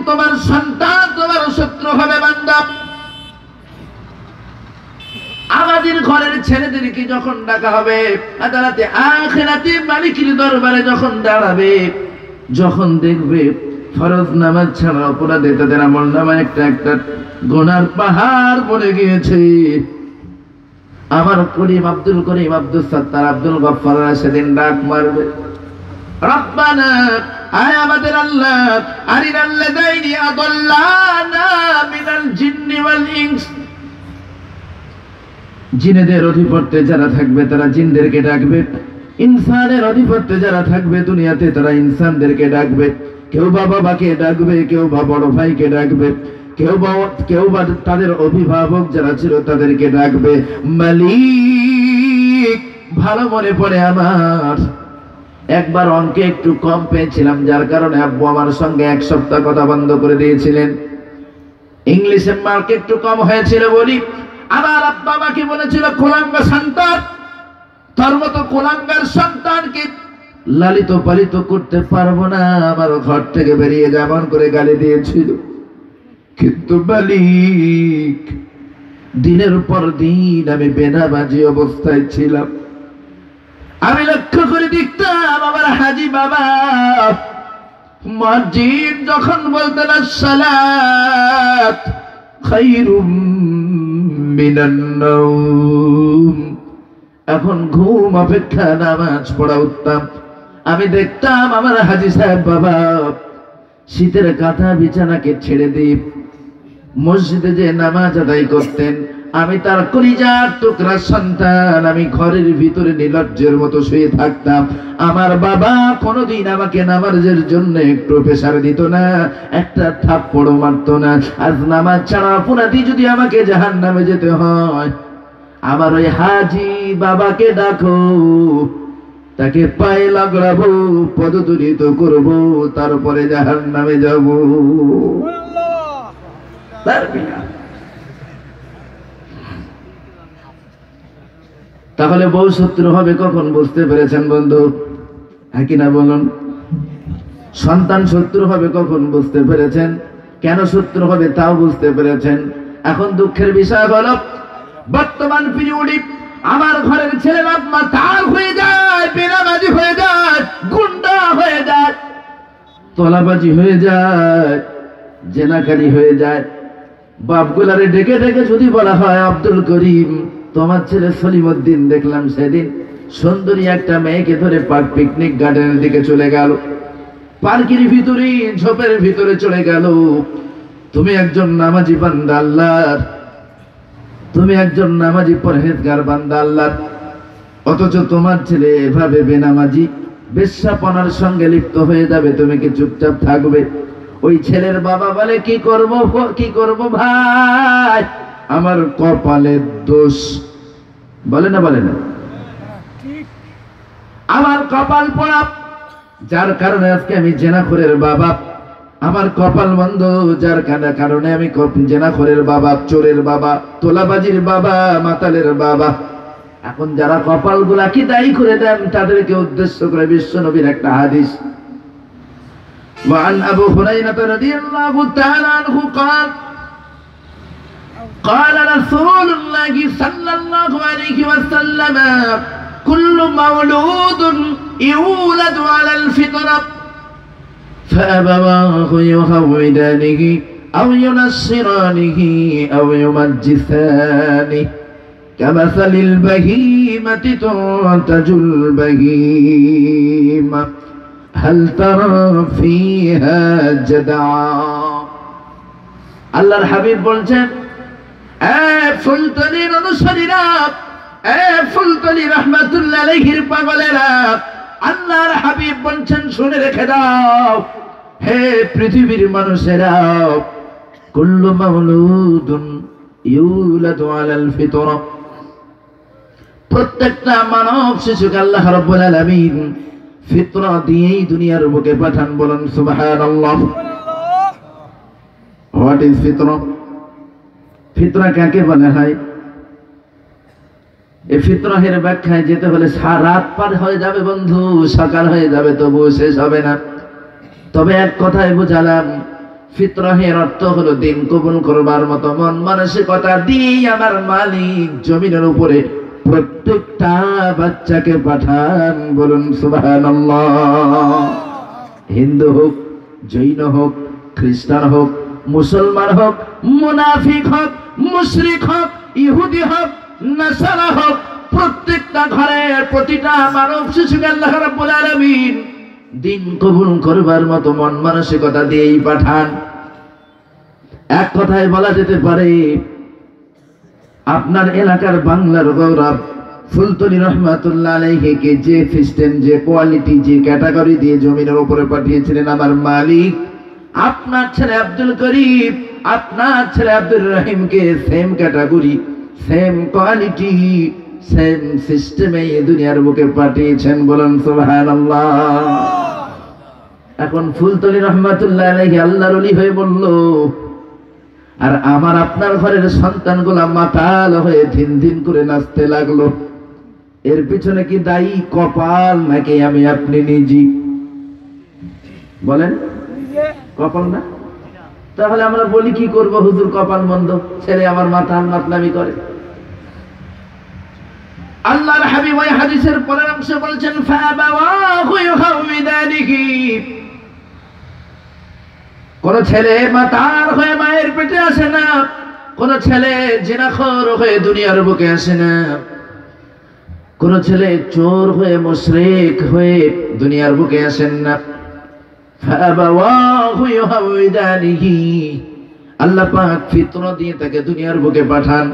তোমার সন্তান, তোমার শত্রু হবে বান্দা। আমাদের ঘরের ছেলেদেরকে যখন ডাকা হবে, আদালতে আখেরাতে মালিকের দরবারে যখন দাঁড়াবে, যখন দেখবে ফরজ নামাজ ছাড়া অপরাধে তাদের আমল নামা একটা একটা গোনার পাহাড় পড়ে গিয়েছে। আমার করিম আব্দুল করিম আব্দুল সত্তার আব্দুল গফফাররা সেদিন ডাক মারবে। রব্বানা, আয় আমাদের আল্লাহ আরিনাল্লাযাইনি আদাল্লানা মিনাল জিন্নি জিনেদের অধিপত্যে যারা থাকবে, তারা জিনদেরকে ডাকবে। ইনসানের অধিপত্যে যারা থাকবে দুনিয়াতে, তারা ইনসানদেরকে ডাকবে। কেউ বা বাবাকে ডাকবে, কেউ বা বড় ভাইকে ডাকবে। কেউ বা কেউ বা তাদের অভিভাবক যারা ছিল, তাদেরকে ডাকবে। মালিক, ভালো মনে পড়ে আমার। একবার অঙ্কে একটু কম পেয়েছিলাম, যার কারণে আব্বু আমার সঙ্গে এক সপ্তাহ কথা বন্ধ করে দিয়েছিলেন। ইংলিশের মার্ক একটু কম হয়েছিল বলি। আমার আব্বা আমাকে বলেছিল? কোলাঙ্গা সন্তান? তোর মতো কোলাঙ্গার সন্তানকে লালিত পালিত করতে পারব না। আমার ঘর থেকে বেরিয়ে যেমন করে গালি দিয়েছিল। কিন্তু মালিক, দিনের পর দিন আমি বেনাবাজি অবস্থায় ছিলাম। আমি লক্ষ্য করে দেখতাম আমার হাজি বাবা মসজিদ যখন বলতেন সালাত খাইরুম এখন ঘুম, অপেক্ষা, নামাজ পড়া উত্তম। আমি দেখতাম আমার হাজি সাহেব বাবা শীতের কাঁথা বিছানাকে ছেড়ে দিই মসজিদে যে নামাজ আদায় করতেন আমি তার কলিজার টুকরা সন্তান আমি ঘরের ভিতরে নির্লজ্জের মতো শুয়ে থাকতাম। আমার বাবা কোনোদিন আমাকে নামাজের জন্য একটু পেশার দিত না একটা থাপ্পড়ও মারতো না। আজ নামাজ ছাড়া পুনাতি যদি আমাকে জাহান নামে যেতে হয় আমার ওই হাজি বাবাকে ডাকো তাকে পায়ে লাগড়াবো পদতুলিত করব তারপরে জাহান নামে যাব তার না তাহলে বউ শত্রু হবে কখন? বুঝতে পেরেছেন বন্ধু? হ্যাঁ কিনা বলুন? সন্তান শত্রু হবে কখন? বুঝতে পেরেছেন? কেন শত্রু হবে তাও বুঝতে পেরেছেন? এখন দুঃখের বিষয় হলো, বর্তমান পিরিয়ডে আমার ঘরের ছেলে বাবা তার হয়ে যায় বেনাবাজি হয়ে যায়, গুন্ডা হয়ে যায়, তলাবাজি হয়ে যায়, জেনাকারি হয়ে যায়। বাপগুলারে ডেকে ডেকে যদি বলা হয়, আব্দুল করিম তোমার ছেলে সলিমুদ্দিন দেখলাম সেদিন সুন্দরী একটা মেয়েকে ধরে পার্ক পিকনিক গার্ডেনের দিকে চলে গেল। পার্কের ভিতরে ঝোপের ভিতরে চলে গেল। তুমি একজন নামাজি বান্দা আল্লাহর। তুমি একজন নামাজি পরহেজগার বান্দা আল্লাহ অথচ তোমার ছেলে এভাবে বেনামাজি, বেশ্যাপনার সঙ্গে লিপ্ত হয়ে যাবে, তুমি কি চুপচাপ থাকবে? ওই ছেলের বাবা বলে, কি করব কি করব ভাই? আমার কপালের দোষ বলে না বলে না আমার কপাল পড়া যার কারণে আজকে আমি জেনাখরের বাবা আমার কপাল বন্ধ যার কানা- কারণে আমি কপ- জেনাখরের বাবা চোরের বাবা তোলাবাজির বাবা মাতালের বাবা এখন যারা কপাল গুলা কি দায়ী করে দেন তাদেরকে উদ্দেশ্য করে বিশ্ব নবীর একটা হাদিস وعن أبو هريرة رضي الله تعالى عنه قال قال رسول الله صلى الله عليه وسلم كل مولود يولد على الفطرة فأبواه يهودانه أو ينصرانه أو يمجسانه كمثل البهيمة تنتج البهيمة هل ترى فيها جدعا আল্লাহর হাবিব বলছেন এ ফুলতলির অনুসারীরা এ ফুলতলি রহমাতুল্লাহ আলাইহির পাগলেরা আল্লাহর হাবিব বলছেন শুনে রেখে দাও। হে পৃথিবীর মানুষেরা কুল্লু মাউলুদুন ইউলাদু আলাল ফিতরা। প্রত্যেকটা মানব শিশুকে আল্লাহ রাব্বুল আলামিন ফিতরা দিয়েই দুনিয়ার বুকে পাঠান বলেন সুবহানাল্লাহ। হোয়াট ইজ ফিতরা? ফিতরা কাকে বলা হয় এই ফিতরাহের ব্যাখ্যায় যেতে হলে রাত পার হয়ে যাবে বন্ধু, সকাল হয়ে যাবে তবু শেষ হবে না। তবে এক কথায় বুঝালাম, ফিতরাহের অর্থ হলো দিন কবুল করবার মতো মন মানসিকতা দিয়েই আমার মালিক, জমিনের উপরে প্রত্যেকটা বাচ্চাকে পাঠান, বলুন হিন্দু হোক, জৈন হোক, খ্রিস্টান হোক মুসলমান হোক, মুনাফিক হোক, মুশরিক হোক, ইহুদি হোক, নাসারা হোক, প্রত্যেকটা ঘরের প্রতিটা মানব শিশুকে আল্লাহ রাব্বুল আলামিন দিন কবুল করবার মতো মন মানসিকতা দিয়েই পাঠান। এক কথায় বলা যেতে পারে, আপনার এলাকার বাংলার গৌরব, ফুলতলি রহমাতুল্লাহ আলাইহিকে যে সিস্টেম যে কোয়ালিটি যে ক্যাটাগরি দিয়ে জমিনের উপরে পাঠিয়েছিলেন আমার মালিক আপনার ছেলে আব্দুল করিম আপনার ছেলে আব্দুল রহিমকে same category same quality same সিস্টেমে এই দুনিয়ার বুকে পাঠিয়েছেন বলেন সুবহানাল্লাহ। এখন ফুলতলি রহমাতুল্লাহ আলাইহি আল্লাহর ওলি হয়ে বলল, আর আমার আপনার ঘরের সন্তানগুলা মাতাল হয়ে ধিন ধিন করে নাচতে লাগল। এর পিছনে কি দায়ী কপাল নাকি আমি আপনি নিজি বলেন কপাল না? তাহলে আমরা বলি কি করব? হুজুর কপাল মন্দ, ছেলে আমার মাতাল মাতলামি করে। আল্লাহর হাবিব ওই হাদিসের পরের অংশে বলছেন কোন ছেলে মাতার হয়ে মায়ের পেটে আসে না, কোন ছেলে জিনাখর হয়ে দুনিয়ার বুকে আসে না, কোন ছেলে চোর হয়ে মুশরিক হয়ে দুনিয়ার বুকে আসেন না। আল্লাহ পাক ফিতর দিয়ে তাকে দুনিয়ার বুকে পাঠান।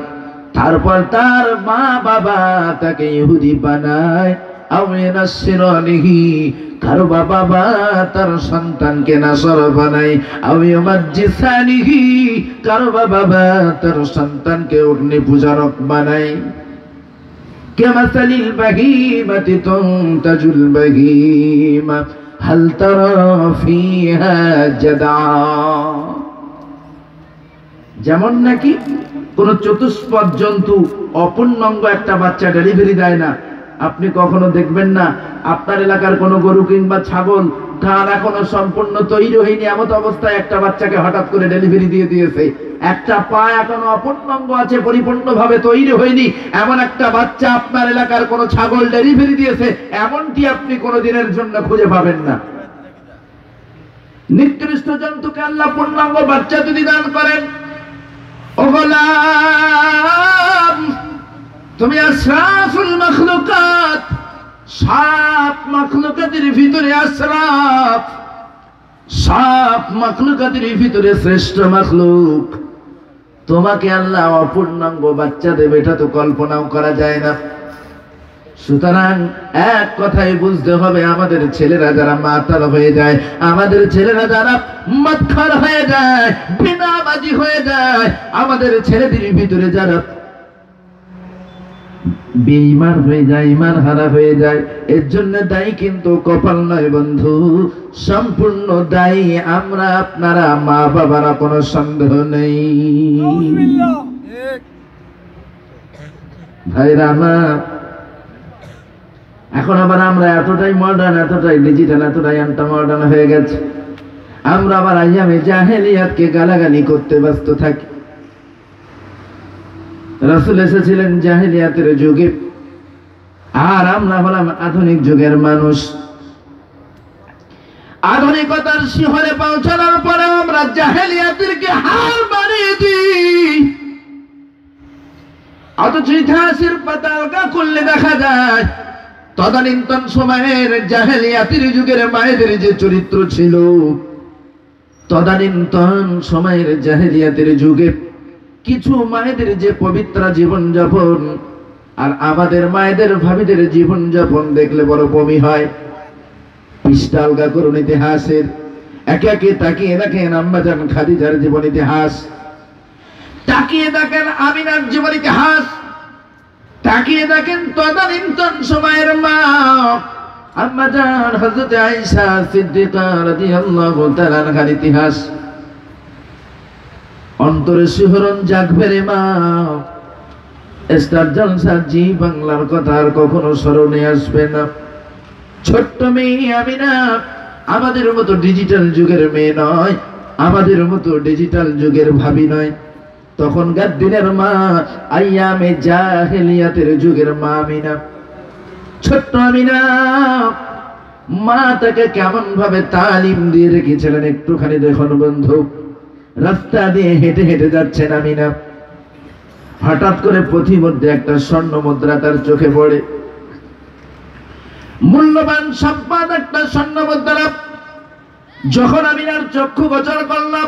তারপর তার মা বাবা তাকে ইহুদি বানায়। কারও বাবা বা তার সন্তানকে নাসর বানাই আমি আমার জিসানিহি কারও বাবা বা তার সন্তানকে অগ্নি পূজারক বানাই কেমাসালিল বাহিমাতি তন্তাজুল বাহিমা। هل ترى فيها جدعا যেমন নাকি কোন চতুষ্পদ জন্তু অপূর্ণাঙ্গ একটা বাচ্চা ডেলিভারি দেয় না আপনি কখনো দেখবেন না আপনার এলাকার কোনো গরু কিংবা ছাগল কান এখনো সম্পূর্ণ তৈরি হয়নি এমত অবস্থায় একটা বাচ্চাকে হঠাৎ করে ডেলিভারি দিয়ে দিয়েছে একটা পা এখনও অপূর্ণাঙ্গ আছে, পরিপূর্ণভাবে তৈরি হয়নি। এমন একটা বাচ্চা আপনার এলাকার কোনো ছাগল ডেলিভারি দিয়েছে, এমনটি আপনি কোনো দিনের জন্য খুঁজে পাবেন না। নিকৃষ্ট জন্তুকে আল্লাহ পূর্ণাঙ্গ বাচ্চা যদি দান করেন তুমি সাত মখলুকাতের ভিতরে আশরাফ সাত মখলুকাতের ভিতরে শ্রেষ্ঠ মখলুক। তোমাকে আল্লাহ অপূর্ণাঙ্গ বাচ্চা দেবে, এটা তো কল্পনাও করা যায় না। সুতরাং এক কথাই বুঝতে হবে, আমাদের ছেলেরা যারা মাতাল হয়ে যায়, আমাদের ছেলেরা যারা মাতখার হয়ে যায়, বিনাবাজি হয়ে যায়, আমাদের ছেলেদের ভিতরে যারা বেঈমান হয়ে যায় ইমান হারা হয়ে যায়। এর জন্য দায়ী কিন্তু কপাল নয় বন্ধু। সম্পূর্ণ দায়ী আমরা আপনারা মা বাবারা কোনো সন্দেহ নেই। ভাইরা আমার এখন আবার আমরা এতটাই মডার্ন এতটাই ডিজিটাল এতটাই আন্টা মডার্ন হয়ে গেছে। আমরা আবার আইয়ামে জাহেলিয়াতকে গালাগালি করতে ব্যস্ত থাকি। রাসূল এসেছিলেন জাহেলিয়াতের যুগে। আর আমরা হলাম আধুনিক যুগের মানুষ। আধুনিকতার শিহরে পৌঁছানোর পরে আমরা জাহেলিয়াতেরকে হার বানিয়ে দিই। অথচ ইতিহাসের পাতা আলগা করলে দেখা যায়, তদানীন্তন সময়ের জাহেলিয়াতির যুগের মায়েদের যে চরিত্র ছিল, তদানীন্তন সময়ের জাহেলিয়াতের যুগে কিছু মায়েদের যে পবিত্র জীবন যাপন আর আমাদের মায়েদের ভাবিদের জীবন যাপন দেখলে বড় বমি হয়। পৃষ্ঠা আলগা করুন ইতিহাসের। একে একে তাকিয়ে দেখেন আম্মাজান খাদিজার জীবন ইতিহাস। তাকিয়ে দেখেন আমিনার জীবন ইতিহাস। তাকিয়ে দেখেন তদানীন্তন সময়ের মা। আম্মা জান হযরত আয়েশা সিদ্দিকা রাদিয়াল্লাহু তাআলা আনহার ইতিহাস। অন্তরে শিহরণ জাগবে রে মা। স্টার জলসা জি বাংলার কথা আর কখনো স্মরণে আসবে না। ছোট্ট মেয়ে আমি না আমাদের মতো ডিজিটাল যুগের মেয়ে নয়, আমাদের মতো ডিজিটাল যুগের ভাবি নয়। তখনকার দিনের মা আইয়ামে জাহেলিয়াতের যুগের মা আমিনা। ছোট্ট আমিনা, মা তাকে কেমন ভাবে তালিম দিয়ে রেখেছিলেন একটুখানি দেখুন বন্ধু। রাস্তা দিয়ে হেঁটে হেঁটে যাচ্ছেন আমিনা। হঠাৎ করে পথিমধ্যে একটা স্বর্ণ মুদ্রা তার চোখে পড়ে। মূল্যবান, সম্পদ একটা স্বর্ণ মুদ্রা। যখন আমিনার চক্ষু গোচর করলাম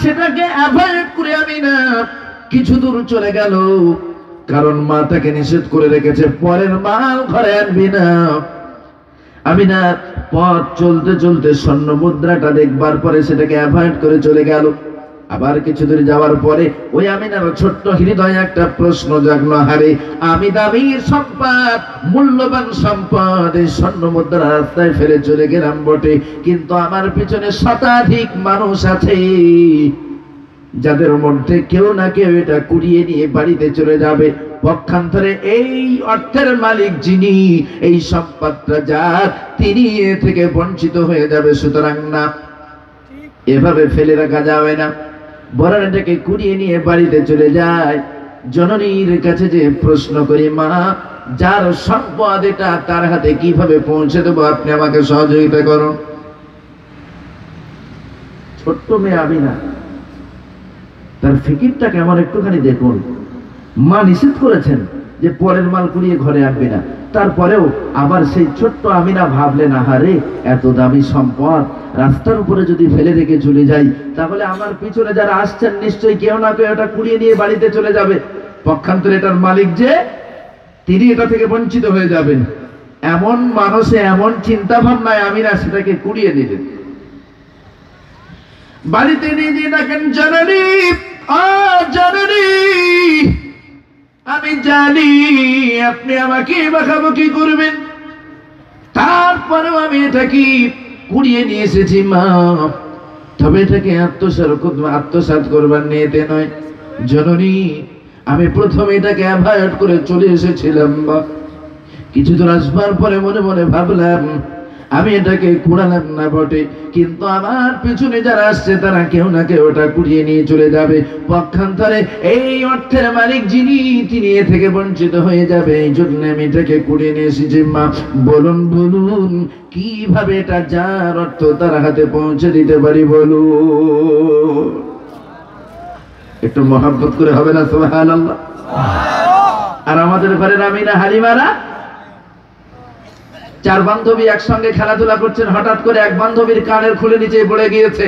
সেটাকে অ্যাভয়েড করে আমি না কিছু দূর চলে গেল। কারণ মা তাকে নিষেধ করে রেখেছে, পরের মাল ঘরে আনবি না। আমি না পথ চলতে চলতে স্বর্ণ মুদ্রাটা দেখবার পরে সেটাকে অ্যাভয়েড করে চলে গেল। আবার কিছু দূরে যাওয়ার পরে ওই আমিনার ছোট্ট হৃদয়ে একটা প্রশ্ন জাগলো হারে আমি দামি সম্পদ, মূল্যবান সম্পদ, এই স্বর্ণ মুদ্রা রাস্তায় ফেলে চলে গেলাম বটে। কিন্তু আমার পিছনে শতাধিক মানুষ আছে, যাদের মধ্যে কেউ না কেউ এটা কুড়িয়ে নিয়ে বাড়িতে চলে যাবে। পক্ষান্তরে এই অর্থের মালিক যিনি, এই সম্পদটা যার তিনি এ থেকে বঞ্চিত হয়ে যাবে সুতরাং না। এভাবে ফেলে রাখা যাবে না। বরং এটাকে কুড়িয়ে নিয়ে বাড়িতে চলে যায়। জননীর কাছে যে প্রশ্ন করি, মা, যার সম্পদ এটা, তার হাতে কীভাবে পৌঁছে দেবো? আপনি আমাকে সহযোগিতা করুন ছোট্ট মেয়ে আমি না তার ফিকিরটা কেমন একটুখানি দেখুন। মা নিষেধ করেছেন যে পরের মাল কুড়িয়ে ঘরে আনবি না। তারপরেও আবার সেই ছোট্ট আমিনা ভাবলেন আহারে এত দামি সম্পদ। রাস্তার উপরে যদি ফেলে রেখে চলে যাই, তাহলে আমার পিছনে যারা আসছেন নিশ্চয়ই কেউ না কেউ এটা কুড়িয়ে নিয়ে বাড়িতে চলে যাবে। পক্ষান্তরে এটার মালিক যে, তিনি এটা থেকে বঞ্চিত হয়ে যাবেন। এমন মানুষে এমন চিন্তা ভাবনায় আমিনা সেটাকে কুড়িয়ে নিলেন। বাড়িতে নিয়ে যে দেখেন, জননী, আ, জননী আমি জানি আপনি আমাকে বকাবকি করবেন। তারপরেও আমি এটাকে কুড়িয়ে নিয়ে এসেছি, মা। তবে এটাকে আত্মসার আত্মসাত করবার নিয়েতে নয়। জননী, আমি প্রথমে এটাকে অ্যাভয়েড করে চলে এসেছিলাম বা কিছু দূর আসবার পরে মনে মনে ভাবলাম আমি এটাকে কুড়ালাম না বটে, কিন্তু আমার পিছনে যারা আসছে, তারা কেউ না কেউ ওটা কুড়িয়ে নিয়ে চলে যাবে। পক্ষান্তরে এই অর্থের মালিক যিনি, তিনি এ থেকে বঞ্চিত হয়ে যাবে। এই জন্য আমি এটাকে কুড়িয়ে নিয়ে এসেছি, মা। বলুন বলুন, কীভাবে এটা যার অর্থ তার হাতে পৌঁছে দিতে পারি, বলুন। একটু মহাব্বত করে হবে না সোহান আল্লাহ আর আমাদের ঘরের আমিনা হালিমারা? চার বান্ধবী একসঙ্গে খেলাধুলা করছেন। হঠাৎ করে এক বান্ধবীর কানের খুলে নিচে পড়ে গিয়েছে,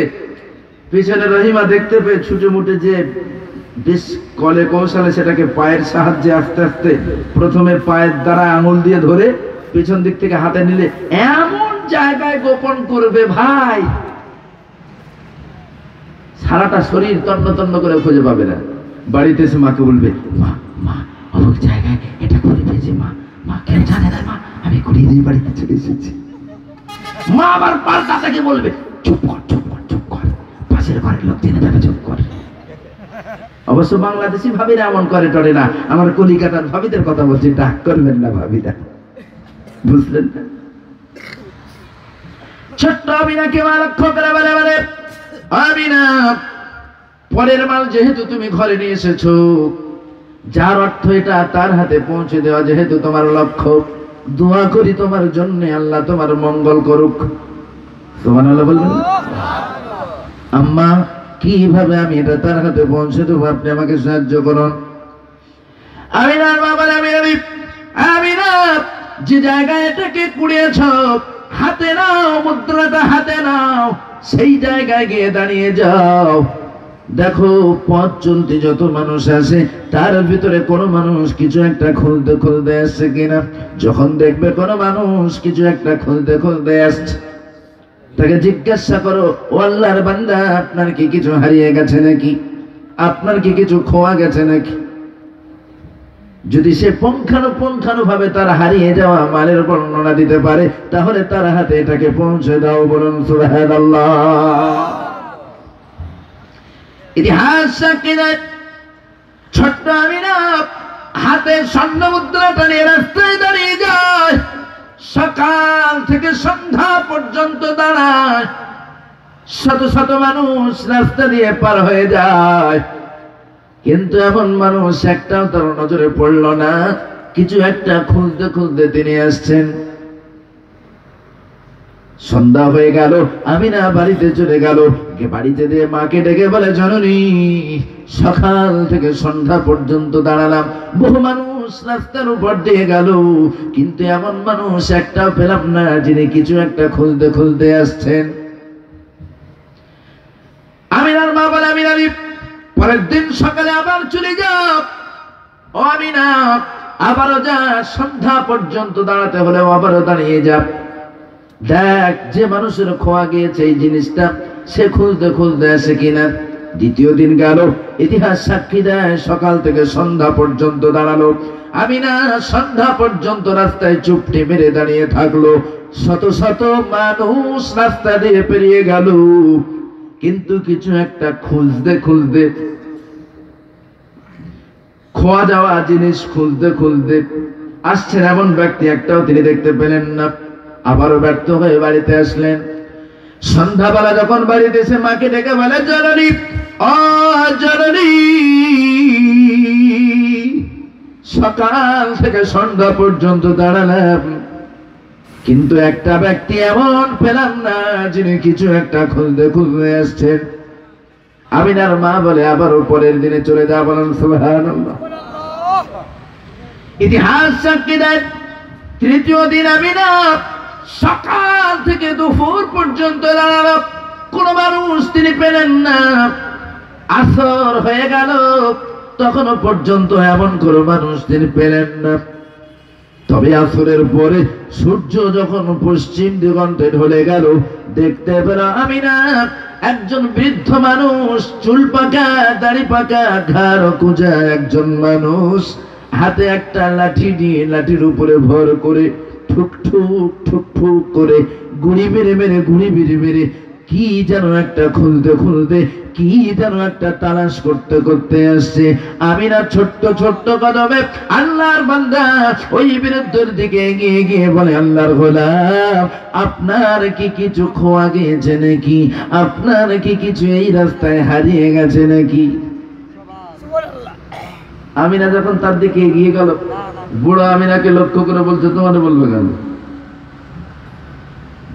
পিছনে রহিমা দেখতে পেয়ে ছুটে মুটে যে বেশ কলে কৌশলে সেটাকে পায়ের সাহায্যে আস্তে আস্তে প্রথমে পায়ের দ্বারা আঙুল দিয়ে ধরে পিছন দিক থেকে হাতে নিলে, এমন জায়গায় গোপন করবে ভাই। সারাটা শরীর তন্ন তন্ন করে খুঁজে পাবে না। বাড়িতে এসে মাকে বলবে, মা মা, অমুক জায়গায় এটা করে পেয়েছে মা মা কেন জানে না, মা। আমি দিয়ে বাড়িতে চলে এসেছি। মা আবার পাল্টা থেকে বলবে? চুপ কর চুপ কর চুপ কর। পাশের ঘরের লোক জেনে যাবে, চুপ কর। অবশ্য বাংলাদেশি ভাবিরা এমন করে টরে না। আমার কলিকাতার ভাবিদের কথা বলছি, ডাক করবেন না ভাবিরা। বুঝলেন না? ছোট্ট আমিনাকে মা লক্ষ্য করে বলে বলে, আমিনা, পরের মাল যেহেতু তুমি ঘরে নিয়ে এসেছ যার অর্থ এটা তার হাতে পৌঁছে দেওয়া, যেহেতু তোমার লক্ষ্য, দোয়া করি তোমার জন্য আল্লাহ তোমার মঙ্গল করুক। তোমার আল্লাহ বলবেন? আম্মা, কীভাবে আমি এটা তার হাতে পৌঁছে দেবো? আপনি আমাকে সাহায্য করুন। আমি না বাবা আমি আমি না যে জায়গায় এটাকে কুড়িয়েছ হাতে নাও, মুদ্রাটা হাতে নাও, সেই জায়গায় গিয়ে দাঁড়িয়ে যাও। দেখো পথ চলতে যত মানুষ আছে, তার ভিতরে কোনো মানুষ কিছু একটা খুলতে খুলতে আসছে কিনা? যখন দেখবে কোনো মানুষ কিছু একটা খুলতে খুলতে আসছে, তাকে জিজ্ঞাসা করো, ও আল্লাহর বান্দা, আপনার কি কিছু হারিয়ে গেছে নাকি? আপনার কি কিছু খোয়া গেছে নাকি? যদি সে পুঙ্খানুপুঙ্খানু ভাবে তার হারিয়ে যাওয়া মালের বর্ণনা দিতে পারে, তাহলে তার হাতে এটাকে পৌঁছে দাও বলুন, সুবহানাল্লাহ। ইতিহাস সাক্ষী ছোট্ট আমিনা হাতে স্বর্ণ মুদ্রাটা নিয়ে রাস্তায় দাঁড়িয়ে যায়। সকাল থেকে সন্ধ্যা পর্যন্ত দাঁড়ায়। শত শত মানুষ রাস্তা দিয়ে পার হয়ে যায়। কিন্তু এমন মানুষ একটাও তার নজরে পড়ল না। কিছু একটা খুলতে খুলতে তিনি আসছেন। সন্ধ্যা হয়ে গেল আমি না বাড়িতে চলে গেল। বাড়িতে দিয়ে মাকে ডেকে বলে, জননী, সকাল থেকে সন্ধ্যা পর্যন্ত দাঁড়ালাম। বহু মানুষ রাস্তার উপর দিয়ে গেল, কিন্তু এমন মানুষ একটাও পেলাম না যিনি কিছু একটা খুলতে খুলতে আসছেন। আমিনার মা বলে, আমিন আমি পরের দিন সকালে আবার চলে যাও ও আমিনা, আবারও যা, সন্ধ্যা পর্যন্ত দাঁড়াতে হলে আবারও দাঁড়িয়ে যা। দেখ, যে মানুষের খোয়া গিয়েছে এই জিনিসটা, সে খুঁজতে খুঁজতে আসে কিনা? দ্বিতীয় দিন গেল, ইতিহাস সাক্ষী দেয়, সকাল থেকে সন্ধ্যা পর্যন্ত দাঁড়াল। আমি না সন্ধ্যা পর্যন্ত রাস্তায় চুপটি মেরে দাঁড়িয়ে থাকল। শত শত মানুষ রাস্তা দিয়ে পেরিয়ে গেল। কিন্তু কিছু একটা খুঁজতে খুলতে খোয়া যাওয়া জিনিস খুলতে খুলতে আসছেন এমন ব্যক্তি একটাও তিনি দেখতে পেলেন না। আবারও ব্যর্থ হয়ে বাড়িতে আসলেন। সন্ধ্যাবেলা যখন বাড়িতে এসে মাকে ডেকে বলে জননী অ জননী সকাল থেকে সন্ধ্যা পর্যন্ত দাঁড়ালাম। কিন্তু একটা ব্যক্তি এমন পেলাম না যিনি কিছু একটা খুলতে খুলতে আসছেন। আমিনার মা বলে আবারও পরের দিনে চলে যা। বলেন ইতিহাস সাক্ষী দেয় তৃতীয় দিন আমিনা সকাল থেকে দুপুর পর্যন্ত কোন মানুষ তিনি পেলেন না। আসর হয়ে গেল। তখনও পর্যন্ত এমন কোন মানুষ তিনি পেলেন না। তবে আসরের পরে সূর্য যখন পশ্চিম দিগন্তে ঢলে গেল, দেখতে পেল আমি না। একজন বৃদ্ধ মানুষ, চুল পাকা, দাড়ি পাকা, ঘাড় কুজা একজন মানুষ। হাতে একটা লাঠি নিয়ে লাঠির উপরে ভর করে ঠুক ঠুক ঠুক ঠুক করে গুড়ি মেরে মেরে, গুড়ি মেরে মেরে কি যেন একটা খুলতে খুলতে, কি যেন একটা তালাশ করতে করতে আসছে। আমি না ছোট্ট ছোট্ট কদমে আল্লাহর বান্দা ওই বিরুদ্ধের দিকে এগিয়ে গিয়ে বলে, আল্লাহর গোলাম, আপনার কি কিছু খোয়া গিয়েছে নাকি? আপনার কি কিছু এই রাস্তায় হারিয়ে গেছে নাকি? আমিনা যখন তার দিকে এগিয়ে গেল, বুড়ো আমিনাকে লক্ষ্য করে বলছে, তোমার বলবে কেন?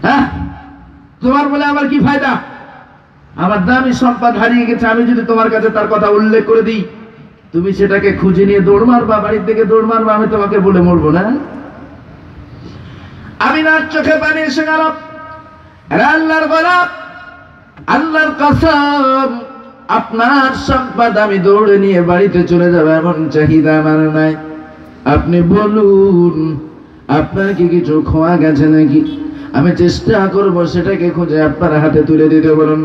হ্যাঁ? তোমার বলে আমার কি ফায়দা? আমার দামি সম্পদ হারিয়ে গেছে, আমি যদি তোমার কাছে তার কথা উল্লেখ করে দিই, তুমি সেটাকে খুঁজে নিয়ে দৌড় মারবা, বাড়ির থেকে দৌড় মারবা, আমি তোমাকে বলে মরবো না? আমি না চোখে পানি এসে গেল। আল্লাহর গোলাপ, আল্লাহর কসম আপনার সম্পদ আমি দৌড়ে নিয়ে বাড়িতে চলে যাব, এমন চাহিদা আমার নাই। আপনি বলুন, আপনার কি কিছু খোয়া গেছে নাকি? আমি চেষ্টা করব সেটাকে খুঁজে আপনার হাতে তুলে দিতে বলুন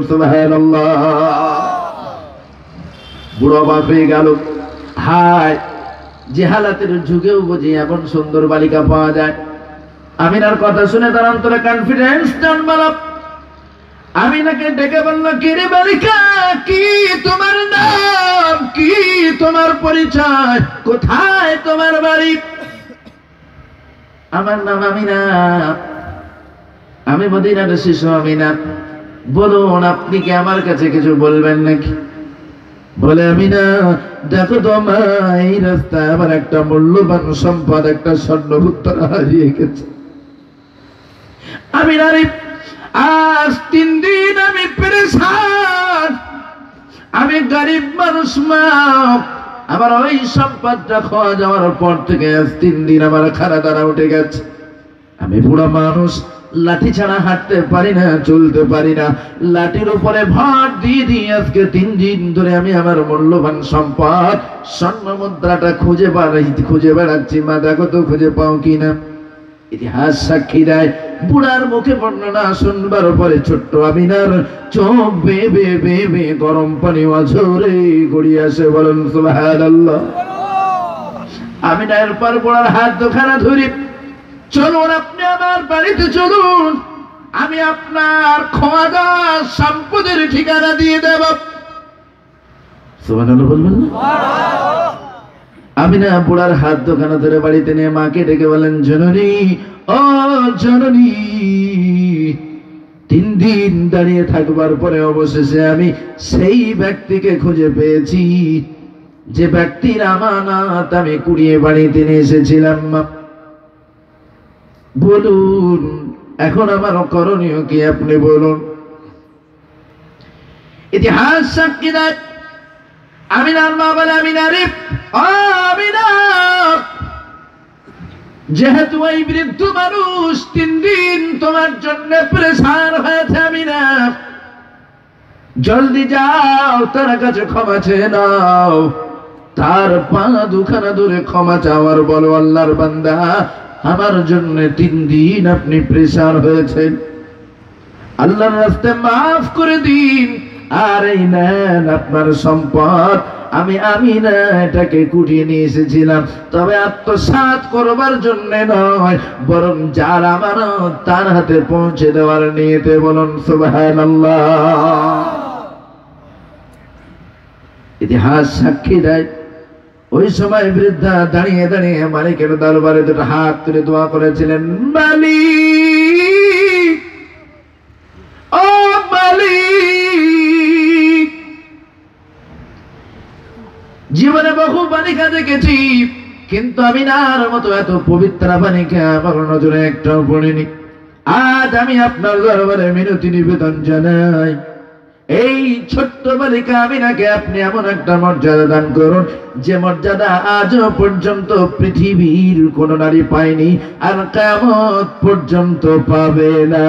বুড়ো বাপে গেল। হায়, যে হালাতের যুগেও বুঝি এমন সুন্দর বালিকা পাওয়া যায়। আমিনার কথা শুনে তার অন্তরে কনফিডেন্স জন্মালাম আমি নাকি ডেকে বলল কি রে বালিকা, কি তোমার নাম? কি তোমার পরিচয়? কোথায় তোমার বাড়ি? আমার নাম আমিনা। আমি মদিনার শিশু আমিনা। বলুন, আপনি কি আমার কাছে কিছু বলবেন নাকি? বলে আমি না দেখো তো এই রাস্তায় আমার একটা মূল্যবান সম্পদ, একটা স্বর্ণভুত্তর হারিয়ে গেছে। আমি নারী আজ তিন দিন আমি পেরেছান আমি গরিব মানুষ, মা। আমার ওই সম্পদটা খাওয়া যাওয়ার পর থেকে আজ তিন দিন আমার খানা দানা উঠে গেছে। আমি বুড়া মানুষ, লাঠি ছাড়া হাঁটতে পারি না, চলতে পারি না। লাঠির উপরে ভর দিয়ে দিয়ে আজকে তিন দিন ধরে আমি আমার মূল্যবান সম্পদ, স্বর্ণ মুদ্রাটা খুঁজে বেড়াই খুঁজে বেড়াচ্ছি। মা, দেখো তো খুঁজে পাও কিনা। ইতিহাস সাক্ষী দেয়। বুড়ার মুখে বর্ণনা শুনবার পরে ছোট্ট আমিনার চোখ বে বে গরম পানি অঝরে গড়িয়ে আসে। বলেন, সুবহানাল্লাহ। আমি না এরপর বুড়ার হাত দোখানা ধরি, চলুন আপনি আমার বাড়িতে চলুন। আমি আপনার খোয়াদা সম্পদের ঠিকানা দিয়ে দেব। বলবেন না? আমি না বুড়ার হাত দোকানে ধরে বাড়িতে নিয়ে মাকে ডেকে বলেন জননী, ও জননী, তিন দিন দাঁড়িয়ে থাকবার পরে অবশেষে আমি সেই ব্যক্তিকে খুঁজে পেয়েছি। যে ব্যক্তির আমানত আমি কুড়িয়ে বাড়িতে নিয়ে এসেছিলাম বলুন, এখন আমার করণীয় কি আপনি বলুন? ইতিহাস সাক্ষী যেহেতু এই বৃদ্ধ মানুষ তিন দিন তোমার জন্য প্রেসার হয়েছে জলদি যাও, তার কাছে ক্ষমা চেয়ে নাও। তার পা দুখানা দূরে ক্ষমা চাওয়ার বলো, আল্লাহর বান্দা, আমার জন্য তিন দিন আপনি প্রেসার হয়েছেন। আল্লাহর রাস্তে মাফ করে দিন আর এই নেন আপনার সম্পদ। আমি আমি না এটাকে কুটিয়ে নিয়ে এসেছিলাম। তবে আত্মসাৎ করবার জন্য নয়, বরং যার আমার তার হাতে পৌঁছে দেওয়ার নিয়েতে বলুন, সুবহানাল্লাহ। ইতিহাস সাক্ষী দেয়। ওই সময় বৃদ্ধা দাঁড়িয়ে দাঁড়িয়ে মালিকের দরবারে দুটো হাত তুলে দোয়া করেছিলেন, মালিক! জীবনে বহু বালিকা দেখেছি, কিন্তু আমি নার মতো এত পবিত্র বালিকা আমার নজরে একটাও পড়িনি। আজ আমি আপনার দরবারে মিনতি নিবেদন জানাই। এই ছোট্ট বালিকা আমিনাকে আপনি এমন একটা মর্যাদা দান করুন, যে মর্যাদা আজও পর্যন্ত পৃথিবীর কোন নারী পায়নি আর কেমত পর্যন্ত পাবে না।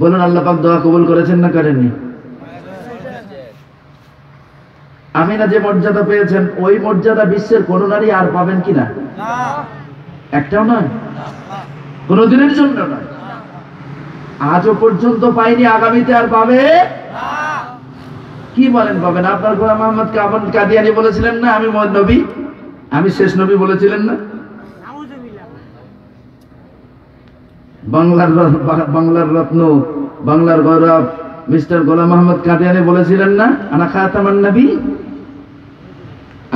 বলুন, আল্লাহ পাক দোয়া কবুল করেছেন না করেননি? আমিনা যে মর্যাদা পেয়েছেন ওই মর্যাদা বিশ্বের কোন নারী আর পাবেন কিনা? একটাও নয়। কোনদিনের জন্য নয়। আজও পর্যন্ত পাইনি আগামীতে আর পাবে? কি বলেন পাবেন? আপনার গোলাম মোহাম্মদ কাবন কাদিয়ানি বলেছিলেন না আমি নবী? আমি শেষ নবী বলেছিলেন না? বাংলার বাংলার রত্ন বাংলার গৌরব মিস্টার গোলাম মোহাম্মদ কাদিয়ানি বলেছিলেন না আনা খাতামান নবী?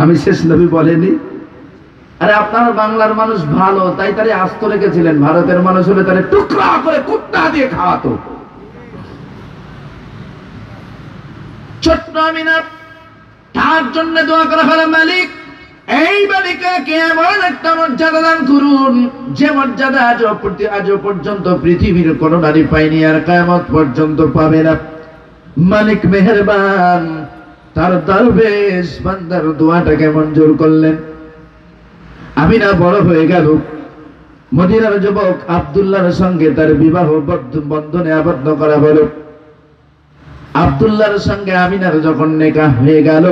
আমি শেষ নবী বলেনি। আরে আপনার বাংলার মানুষ ভালো, তাই তারে আস্ত রেখেছিলেন। ভারতের মানুষ হলে তারে টুকরা করে কুত্তা দিয়ে খাওয়াতো। ছোট্ট আমিনা, তার জন্য দোয়া করা হলো, মালিক, এই বালিকাকে এমন একটা মর্যাদা দান করুন। যে মর্যাদা আজ আজ পর্যন্ত পৃথিবীর কোন নারী পায়নি আর কায়ামত পর্যন্ত পাবে না। মালিক মেহেরবান তার দরবেশ বান্দার দোয়াটাকে মঞ্জুর করলেন। আমি না বড় হয়ে গেল। মদিনার যুবক আব্দুল্লাহর সঙ্গে তার বিবাহ বন্ধনে আবদ্ধ করা হলো। আব্দুল্লাহর সঙ্গে আমিনার যখন নেকা হয়ে গেল,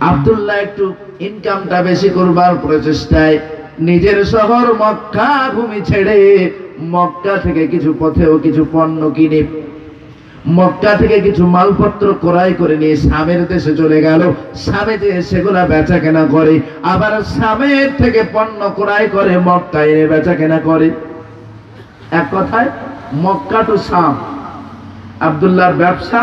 আব্দুল্লাহ একটু ইনকামটা বেশি করবার প্রচেষ্টায় নিজের শহর মক্কা ভূমি ছেড়ে মক্কা থেকে কিছু পথেও কিছু পণ্য কিনে মক্কা থেকে কিছু মালপত্র ক্রয় করে নিয়ে স্বামীর দেশে চলে গেল। স্বামী যে সেগুলা বেচা কেনা করে, আবার স্বামীর থেকে পণ্য ক্রয় করে মক্কা এনে বেচা কেনা করে। এক কথায়, মক্কা টু শাম আবদুল্লাহর ব্যবসা,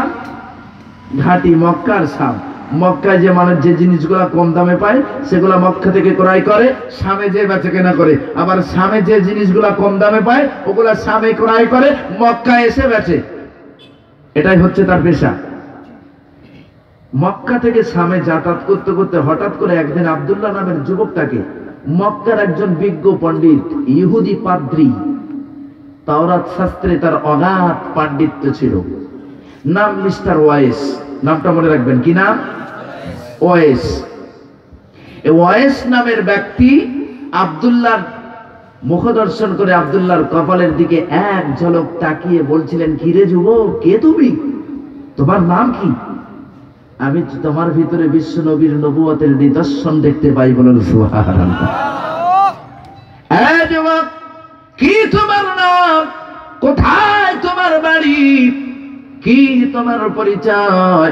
ঘাটি মক্কার শাম মক্কায় যে মানুষ যে জিনিসগুলো কম দামে পায়, সেগুলো মক্কা থেকে ক্রয় করে সামে যে বেচা কেনা করে। আবার সামে যে জিনিসগুলো কম দামে পায়, ওগুলা সামে ক্রয় করে মক্কা এসে বেচে। এটাই হচ্ছে তার পেশা। মক্কা থেকে সামে যাতায়াত করতে করতে হঠাৎ করে একদিন আব্দুল্লাহ নামের যুবকটাকে মক্কার একজন বিজ্ঞ পণ্ডিত, ইহুদি পাদ্রী, তাওরাত শাস্ত্রে তার অগাধ পাণ্ডিত্য ছিল। নাম মিস্টার ওয়াইস। নামটা মনে রাখবেন, কি নাম? ওয়েস ওয়েস নামের ব্যক্তি আব্দুল্লাহর মুখ দর্শন করে আব্দুল্লাহর কপালের দিকে এক ঝলক তাকিয়ে বলছিলেন, কি রে যুবক, কে তুমি? তোমার নাম কি? আমি তোমার ভিতরে বিশ্ব নবীর নবুয়তের নিদর্শন দেখতে পাই বলেন কি তোমার নাম? কোথায় তোমার বাড়ি? কি তোমার পরিচয়?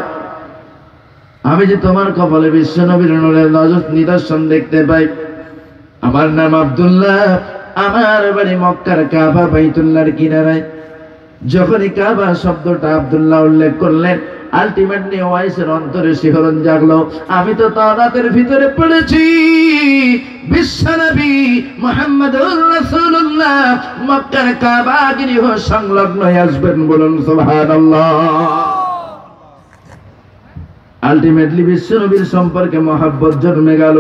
আমি যে তোমার কপালে বিশ্ব নবীর নজর- নিদর্শন দেখতে পাই আমার নাম আব্দুল্লাহ, আমার বাড়ি মক্কার কাবা বাইতুল্লাহর কিনারায়। যখনই কাবা শব্দটা আব্দুল্লাহ উল্লেখ করলেন আলটিমেটলি ওয়াইসের অন্তরে শিহরণ জাগলো। আমি তো তারাতের ভিতরে পড়েছি। বিশ্বনবী মোহাম্মদুর রাসূলুল্লাহ মক্কার কাবা গৃহ সংলগ্ন আসবেন বলুন, সুবহানাল্লাহ। আলটিমেটলি বিশ্বনবীর সম্পর্কে মহাব্বত জন্মে গেল।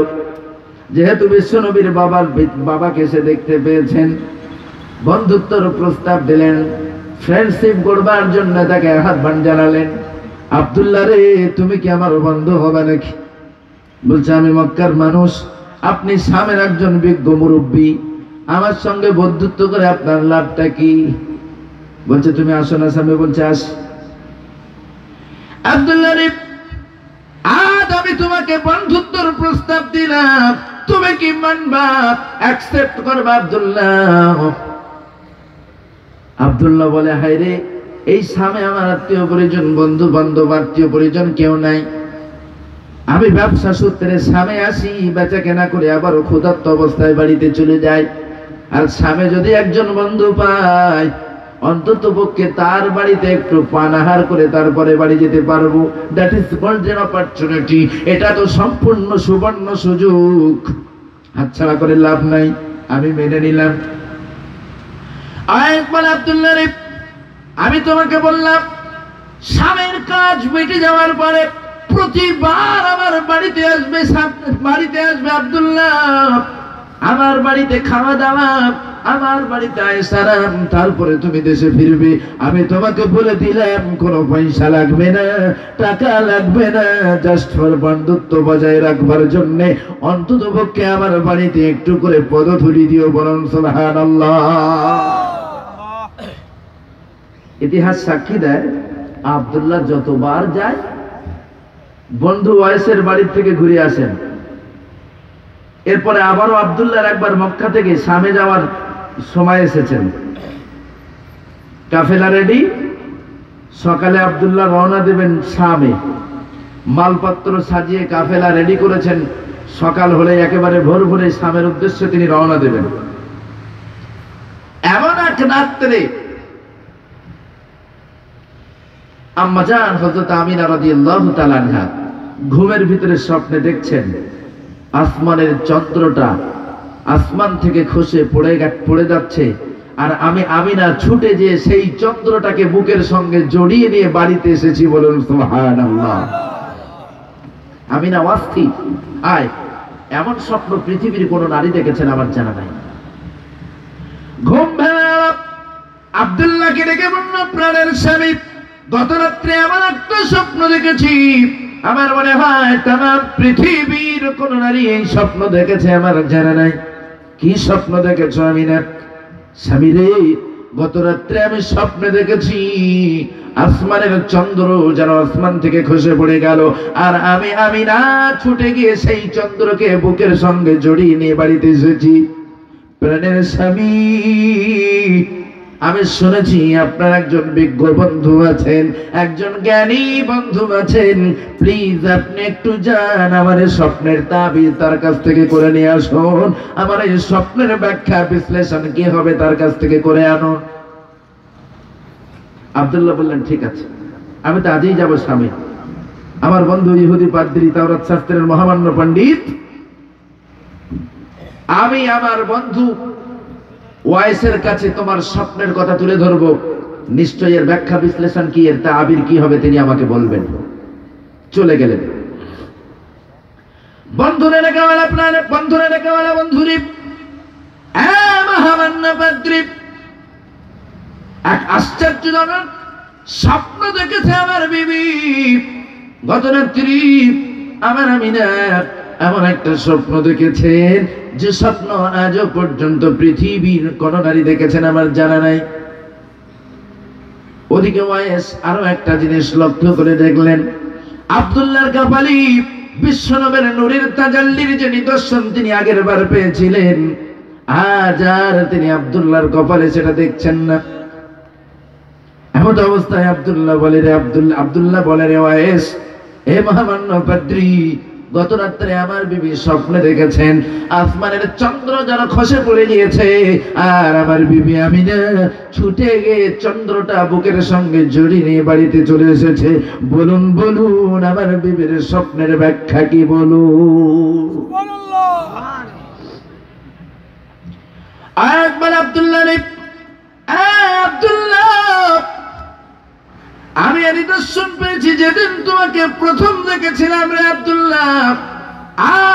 যেহেতু বিশ্বনবীর বাবার বাবাকে সে দেখতে পেয়েছেন, বন্ধুত্বর প্রস্তাব দিলেন ফ্রেন্ডশিপ করবার জন্য তাকে আহ্বান জানালেন। আব্দুল্লাহ রে, তুমি কি আমার বন্ধু হবে নাকি? বলছে, আমি মক্কার মানুষ, আপনি সামের একজন বিজ্ঞ মুরব্বী, আমার সঙ্গে বন্ধুত্ব করে আপনার লাভটা কি? বলছে, তুমি আসো না স্বামী, বলছে, আস। আব্দুল্লাহ রে, আজ আমি তোমাকে বন্ধুত্বর প্রস্তাব দিলাম। তুমি কি মানবা? অ্যাকসেপ্ট করবা আব্দুল্লাহ। আব্দুল্লাহ বলে হায় রে এই সামনে আমার আত্মীয় পরিজন, বন্ধু বান্ধব, আত্মীয় পরিজন কেউ নাই। আমি ব্যবসা সূত্রে সামে আসি, বেচা কেনা করে আবারও ক্ষুধার্ত অবস্থায় বাড়িতে চলে যাই। আর সামনে যদি একজন বন্ধু পাই অন্তত পক্ষে তার বাড়িতে একটু পানাহার করে তারপরে বাড়ি যেতে পারব। দ্যাট ইজ গোল্ডেন অপরচুনিটি এটা তো সম্পূর্ণ সুবর্ণ সুযোগ। হাতছাড়া করে লাভ নাই। আমি মেনে নিলাম। আব্দুল্লাহ রে আমি তোমাকে বললাম, স্বামীর কাজ মিটে যাওয়ার পরে প্রতিবার আমার বাড়িতে আসবে বাড়িতে আসবে আব্দুল্লাহ। আমার বাড়িতে খাওয়া দাওয়া আমার বাড়িতে আয়সারাম তারপরে তুমি দেশে ফিরবে। আমি তোমাকে বলে দিলাম, কোনো পয়সা লাগবে না, টাকা লাগবে না জাস্ট ফর বন্ধুত্ব বজায় রাখবার জন্য। অন্তত পক্ষে আমার বাড়িতে একটু করে পদধূলি দিও বলুন সুবহানাল্লাহ। ইতিহাস সাক্ষী দেয়, আব্দুল্লাহ যতবার যায়, বন্ধু ওয়েসের বাড়ির থেকে ঘুরে আসেন। এরপরে আবারও আব্দুল্লাহর একবার মক্কা থেকে সামে যাওয়ার সময় এসেছেন। কাফেলা রেডি? সকালে আব্দুল্লাহ রওনা দেবেন সামে মালপত্র সাজিয়ে কাফেলা রেডি করেছেন। সকাল হলে একেবারে ভোর ভোরে সামের উদ্দেশ্যে তিনি রওনা দেবেন। এমন এক রাত্রে আম্মাজান হযরত আমিনা রাদিয়াল্লাহু তাআলা ঘুমের ভিতরে স্বপ্নে দেখছেন, আসমানের চন্দ্রটা আসমান থেকে খসে পড়ে পড়ে যাচ্ছে। আর আমি আমি না ছুটে যে সেই চন্দ্রটাকে বুকের সঙ্গে জড়িয়ে নিয়ে বাড়িতে এসেছি বলুন আমি না অস্থির আয়, এমন স্বপ্ন পৃথিবীর কোন নারী দেখেছেন আমার জানা নাই। ঘুম। আব্দুল্লাহকে ডেকে বলল, প্রাণের স্বামী গত রাত্রে আমার একটা স্বপ্ন দেখেছি। আমার মনে হয় তাম পৃথিবীর কোন নারী এই স্বপ্ন দেখেছে আমার জানা নাই। কি স্বপ্ন দেখেছ আমি না? স্বামী রে, গত রাত্রে আমি স্বপ্নে দেখেছি, আসমানের চন্দ্র যেন আসমান থেকে খসে পড়ে গেল, আর আমি আমি না ছুটে গিয়ে সেই চন্দ্রকে বুকের সঙ্গে জড়িয়ে নিয়ে বাড়িতে এসেছি। প্রাণের স্বামী আমি শুনেছি আপনার একজন বিজ্ঞ বন্ধু আছেন, একজন জ্ঞানী বন্ধু আছেন। প্লিজ আপনি একটু যান, আমার স্বপ্নের তাবিজ তার কাছ থেকে করে নিয়ে আসুন। আমার এই স্বপ্নের ব্যাখ্যা বিশ্লেষণ কি হবে তার কাছ থেকে করে আনুন। আব্দুল্লাহ বললেন, ঠিক আছে, আমি তো আজই যাব স্বামী। আমার বন্ধু ইহুদি পাদ্রী তাওরাত শাস্ত্রের মহামান্য পণ্ডিত। আমি আমার বন্ধু ওয়াইসের কাছে তোমার স্বপ্নের কথা তুলে ধরবো। নিশ্চয় এর ব্যাখ্যা, বিশ্লেষণ কি, এর তা আবির কি হবে তিনি আমাকে বলবেন। চলে গেলেন। বন্ধুরে বন্ধুরে এক আশ্চর্যজনক স্বপ্ন দেখেছে আমার বিবি। গত রাত্রি আমার আমিনা এমন একটা স্বপ্ন দেখেছেন যে স্বপ্ন আজও পর্যন্ত পৃথিবীর কোন নারী দেখেছেন আমার জানা নাই। ওদিকে ওয়াইস আরও একটা জিনিস লক্ষ্য করে দেখলেন। আব্দুল্লাহর কাপালি বিশ্বনবের নুরের তাজাল্লির যে নিদর্শন তিনি আগের বার পেয়েছিলেন, আজ আর তিনি আব্দুল্লাহর কপালে সেটা দেখছেন না। এমন অবস্থায় আব্দুল্লাহ বলে রে আব্দুল্লাহ আব্দুল্লাহ বলে রে ওয়াইস এ মহামান্য পাদ্রী গত রাত্রে আমার বিবি স্বপ্নে দেখেছেন, আসমানের চন্দ্র যেন খসে পড়ে গিয়েছে, আর আমার বিবি আমি না ছুটে গিয়ে চন্দ্রটা বুকের সঙ্গে জড়িয়ে নিয়ে বাড়িতে চলে এসেছে। বলুন বলুন, আমার বিবির স্বপ্নের ব্যাখ্যা কি বলুন? একবার আব্দুল্লাহ রে আব্দুল্লাহ! আমি নিদর্শন পেয়েছি যেদিন তোমাকে প্রথম দেখেছিলাম রে আব্দুল্লাহ।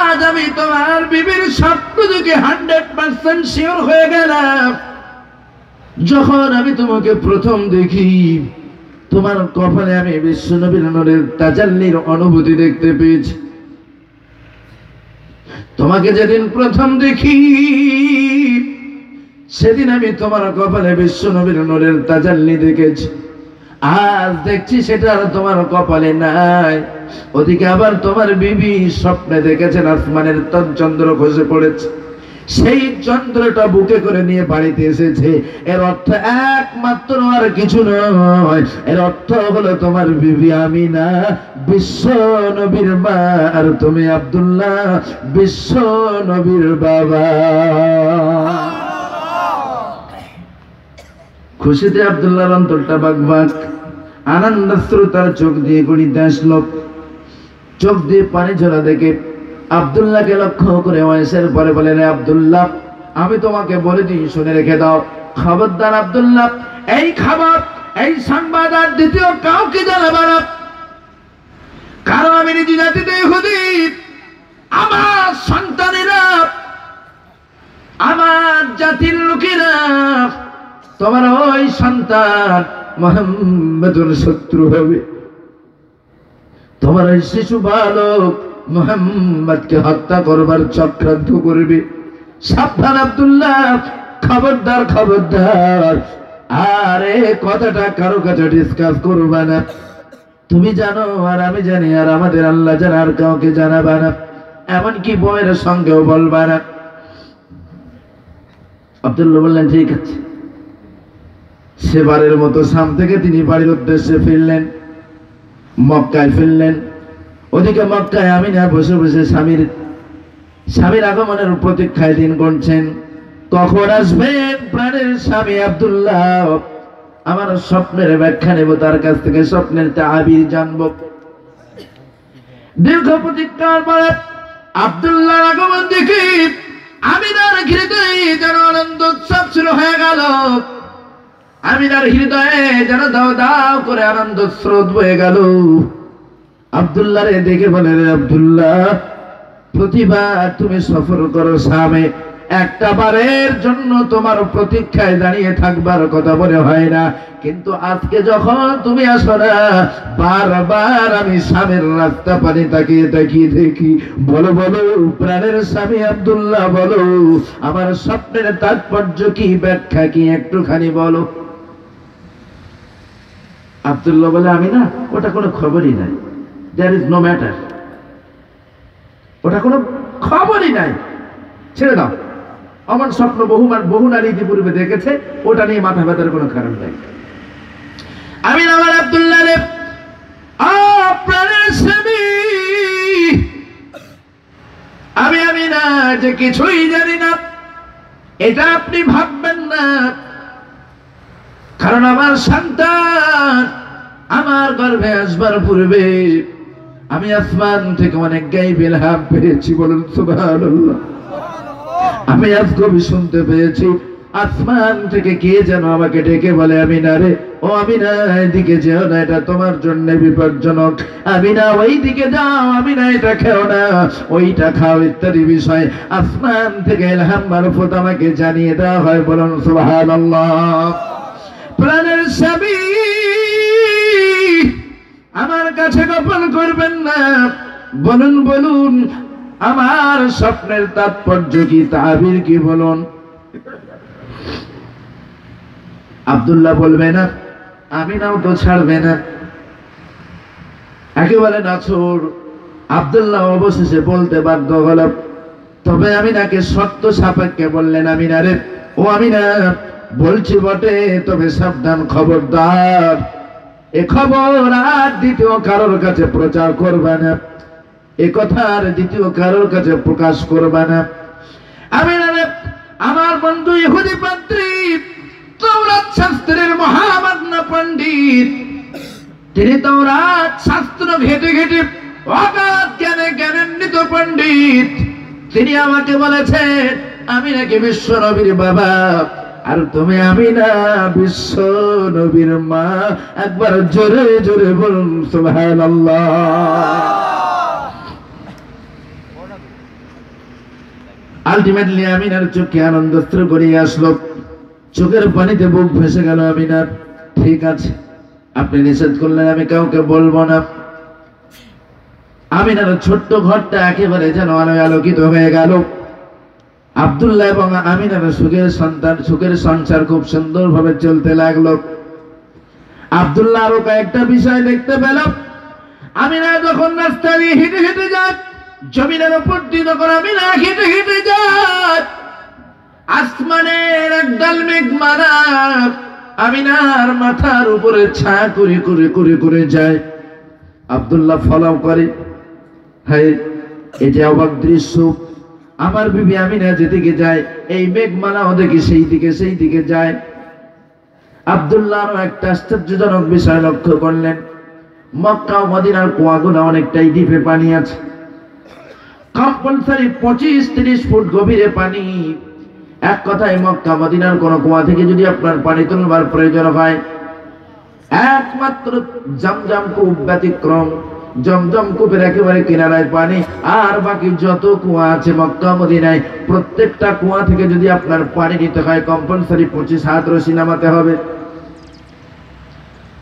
আজ আমি তোমার বিবির দেখে হান্ড্রেড পার্সেন্ট শিওর হয়ে গেলাম। যখন আমি তোমাকে প্রথম দেখি, তোমার কপালে আমি বিশ্বনবীর নূরের তাজাল্লির অনুভূতি দেখতে পেয়েছি। তোমাকে যেদিন প্রথম দেখি, সেদিন আমি তোমার কপালে বিশ্বনবীর নূরের তাজাল্লি দেখেছি। আজ দেখছি সেটা আর তোমার কপালে নাই। ওদিকে আবার তোমার বিবি স্বপ্নে দেখেছেন আসমানের তন চন্দ্র খসে পড়েছে। সেই চন্দ্রটা বুকে করে নিয়ে বাড়িতে এসেছে। এর অর্থ একমাত্র আর কিছু নয়। এর অর্থ হলো তোমার বিবি আমিনা, বিশ্ব নবীর মা, আর তুমি আব্দুল্লাহ, বিশ্ব নবীর বাবা। খুশিতে আব্দুল্লাহর অন্তরটা বাগবাগ। আনন্দাশ্রু তার চোখ দিয়ে গড়িতে আসলো। চোখ দিয়ে পানি ঝরা দেখে আব্দুল্লাহকে লক্ষ্য করে ওয়েসের পরে বলে, রে আব্দুল্লাহ, আমি তোমাকে বলে দিই, শুনে রেখে দাও। খবরদার আব্দুল্লাহ, এই খবর, এই সংবাদ আর দ্বিতীয় কাউকে জানাবার। কারণ আমি নিজ জাতিতে ইহুদি। আমার সন্তানেরা, আমার জাতির লোকেরা তোমার ওই সন্তান মোহাম্মদুর শত্রু হবে। তোমার ওই শিশু বালক মোহাম্মদকে হত্যা করবার চক্রান্ত করবে। সাবধান আব্দুল্লাহ, খবরদার খবরদার। আরে, কথাটা কারও কাছে ডিসকাস করবা না। তুমি জানো, আর আমি জানি, আর আমাদের আল্লাহ জানা আর কাউকে জানাবা না। এমনকি বউয়ের সঙ্গেও বলবা না। আব্দুল্লাহ বললেন, ঠিক আছে। সেবারের মতো সাম থেকে তিনি বাড়ির উদ্দেশ্যে ফিরলেন, মক্কায় ফিরলেন। ওদিকে মক্কায় আমি না বসে বসে স্বামীর স্বামীর আগমনের প্রতীক্ষায় দিন গুনছেন কখন আসবেন প্রাণের স্বামী আব্দুল্লাহ। আমার স্বপ্নের ব্যাখ্যা নেব, তার কাছ থেকে স্বপ্নের তাবির জানব। দীর্ঘ প্রতীক্ষার পরে আব্দুল্লাহর আগমন দেখি আমি তার হৃদয়ে যেন আনন্দ উৎসব শুরু হয়ে গেল। আমি তার হৃদয়ে যেন দাও দাও করে আনন্দ স্রোত বয়ে গেল। আব্দুল্লাহ রে দেখে বলে, রে আব্দুল্লাহ, প্রতিবার তুমি সফর করো সামে। একটা বারের জন্য তোমার প্রতীক্ষায় দাঁড়িয়ে থাকবার কথা মনে হয় না। কিন্তু আজকে যখন তুমি আসো না, বারবার আমি স্বামীর রাস্তা পানি তাকিয়ে তাকিয়ে দেখি। বলো বলো, প্রাণের স্বামী আব্দুল্লাহ, বলো, আমার স্বপ্নের তাৎপর্য কি, ব্যাখ্যা কি একটুখানি বলো। আব্দুল্লাহ বলে, আমি না, ওটা কোনো খবরই নাই। দেয়ার ইজ নো ম্যাটার ওটা কোনো খবরই নাই। ছেড়ে দাও। আমার স্বপ্ন বহুবার বহু নারী ইতিপূর্বে দেখেছে, ওটা নিয়ে মাথা ব্যথার কোনো কারণ নাই। আমি আমার আব্দুল্লাহ রে আমি আমি না যে কিছুই জানি না। এটা আপনি ভাববেন না। কারণ আমার সন্তান আমার গর্ভে আসবার পূর্বে আমি আসমান থেকে অনেক গাই বেলহাম পেয়েছি, বলুন আমি আজ কবি শুনতে পেয়েছি, আসমান থেকে কে যেন আমাকে ডেকে বলে আমি না রে, ও আমি না এদিকে যেও না, এটা তোমার জন্য বিপজ্জনক। আমি না ওই দিকে যাও আমি না এটা খেও না, ওইটা খাও, ইত্যাদি বিষয়। আসমান থেকে এলহাম মারফত আমাকে জানিয়ে দেওয়া হয়, বলুন সুবহানাল্লাহ। প্রাণের স্বামী। আমার কাছে গোপন করবেন না। বলুন বলুন, আমার স্বপ্নের তাৎপর্য কি তাবির কি বলুন? আব্দুল্লাহ বলবে না আমি নাও তো ছাড়বে না। একেবারে নাছর, আব্দুল্লাহ অবশেষে বলতে বাধ্য হল তবে আমি নাকে সত্য সাপেক্ষে বললেন আমি না রে, ও আমি না বলছি বটে, তবে সাবধান খবরদার। এ খবর আর দ্বিতীয় কারোর কাছে প্রচার করবে না। এ কথা আর দ্বিতীয় কারোর কাছে প্রকাশ করবে না। আমি আমার বন্ধু ইহুদি পন্ডিত তৌরাত শাস্ত্রের মহামান্য পণ্ডিত। তিনি তৌরাত শাস্ত্র ঘেটে ঘেটে অগাধ জ্ঞানে জ্ঞানান্বিত পণ্ডিত। তিনি আমাকে বলেছেন, আমি নাকি বিশ্ব নবীর বাবা। আর তুমি আমি না বিশ্ব নবীর মা, একবার জোরে জোরে বলুন, সুবহানাল্লাহ। আলটিমেটলি আমিনার চোখে আনন্দস্ত্র গড়িয়ে আসলো। চোখের পানিতে বুক ভেসে গেল আমিনার। ঠিক আছে, আপনি নিষেধ করলেন, আমি কাউকে বলব না। আমিনার ছোট্ট ঘরটা একেবারে যেন আলোয় আলোকিত হয়ে গেল। আব্দুল্লাহ এবং আমিনার সুখের সন্তান, সুখের সংসার খুব সুন্দরভাবে চলতে লাগল। আব্দুল্লাহ আরও কয়েকটা বিষয় দেখতে পেল। আমিনা যখন রাস্তা দিয়ে হেঁটে হেঁটে যায়, জমিনের উপর দিয়ে যখন আমিনা হেঁটে হেঁটে যায়। আসমানের একদল মেঘ মারা, আমিনার মাথার উপরে ছায়া করে করে করে করে যায়। আব্দুল্লাহ ফলো করে হ্যাঁ যে অবাক দৃশ্য আমার বিবি আমিনা যেদিকে যায়, এই মেঘমালাও দেখি সেই দিকে সেই দিকে যায়। আব্দুল্লাহ একটা আশ্চর্যজনক বিষয় লক্ষ্য করলেন। মক্কা মদিনার কুয়াগুলো অনেকটাই ডিপে পানি আছে। কম্পালসারি পঁচিশ তিরিশ ফুট গভীরে পানি। এক কথায় মক্কা মদিনার কোন কুয়া থেকে যদি আপনার পানি তুলবার প্রয়োজন হয়, একমাত্র জমজম কূপ ব্যতিক্রম। জমজম কূপের একেবারে কিনারায় পানি। আর বাকি যত কুয়া আছে মক্কা, মদিনায়, প্রত্যেকটা কুয়া থেকে যদি আপনার পানি নিতে হয় কম্পালসারি পঁচিশ হাত রশি নামাতে হবে।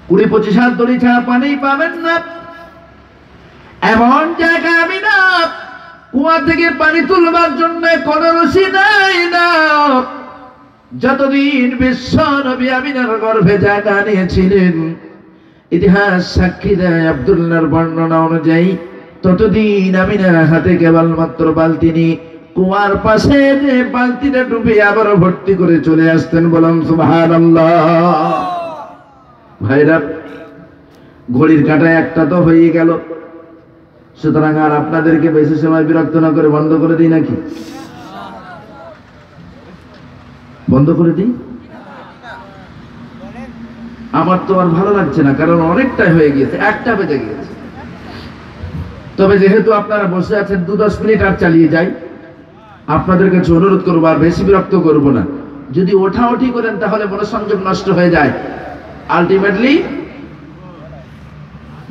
কুড়ি পঁচিশ হাত দড়ি ছাড়া পানি পাবেন না। এমন জায়গা আমি না। কুয়া থেকে পানি তুলবার জন্য কোন রশি নাই না। যতদিন বিশ্ব নবী আমিনার গর্ভে জায়গা নিয়েছিলেন ইতিহাস সাক্ষী দেয় আব্দুল্লাহর বর্ণনা অনুযায়ী, ততদিন আমিনার হাতে কেবলমাত্র বালতি নিয়ে কুয়ার পাশে যে বালতিটা ডুবে আবারও ভর্তি করে চলে আসতেন বলুন সুবহানাল্লাহ। ভাইরা, ঘড়ির কাঁটায় একটা তো হয়ে গেল। সুতরাং আর আপনাদেরকে বেশি সময় বিরক্ত না করে বন্ধ করে দিই নাকি? বন্ধ করে দিই? আমার তো আর ভালো লাগছে না, কারণ অনেকটাই হয়ে গিয়েছে, একটা বেজে গিয়েছে। তবে যেহেতু আপনারা বসে আছেন, দু দশ মিনিট আর চালিয়ে যাই। আপনাদের কাছে অনুরোধ করব, আর বেশি বিরক্ত করব না। যদি ওঠা ওঠি করেন, তাহলে মনোসংযোগ নষ্ট হয়ে যায়। আলটিমেটলি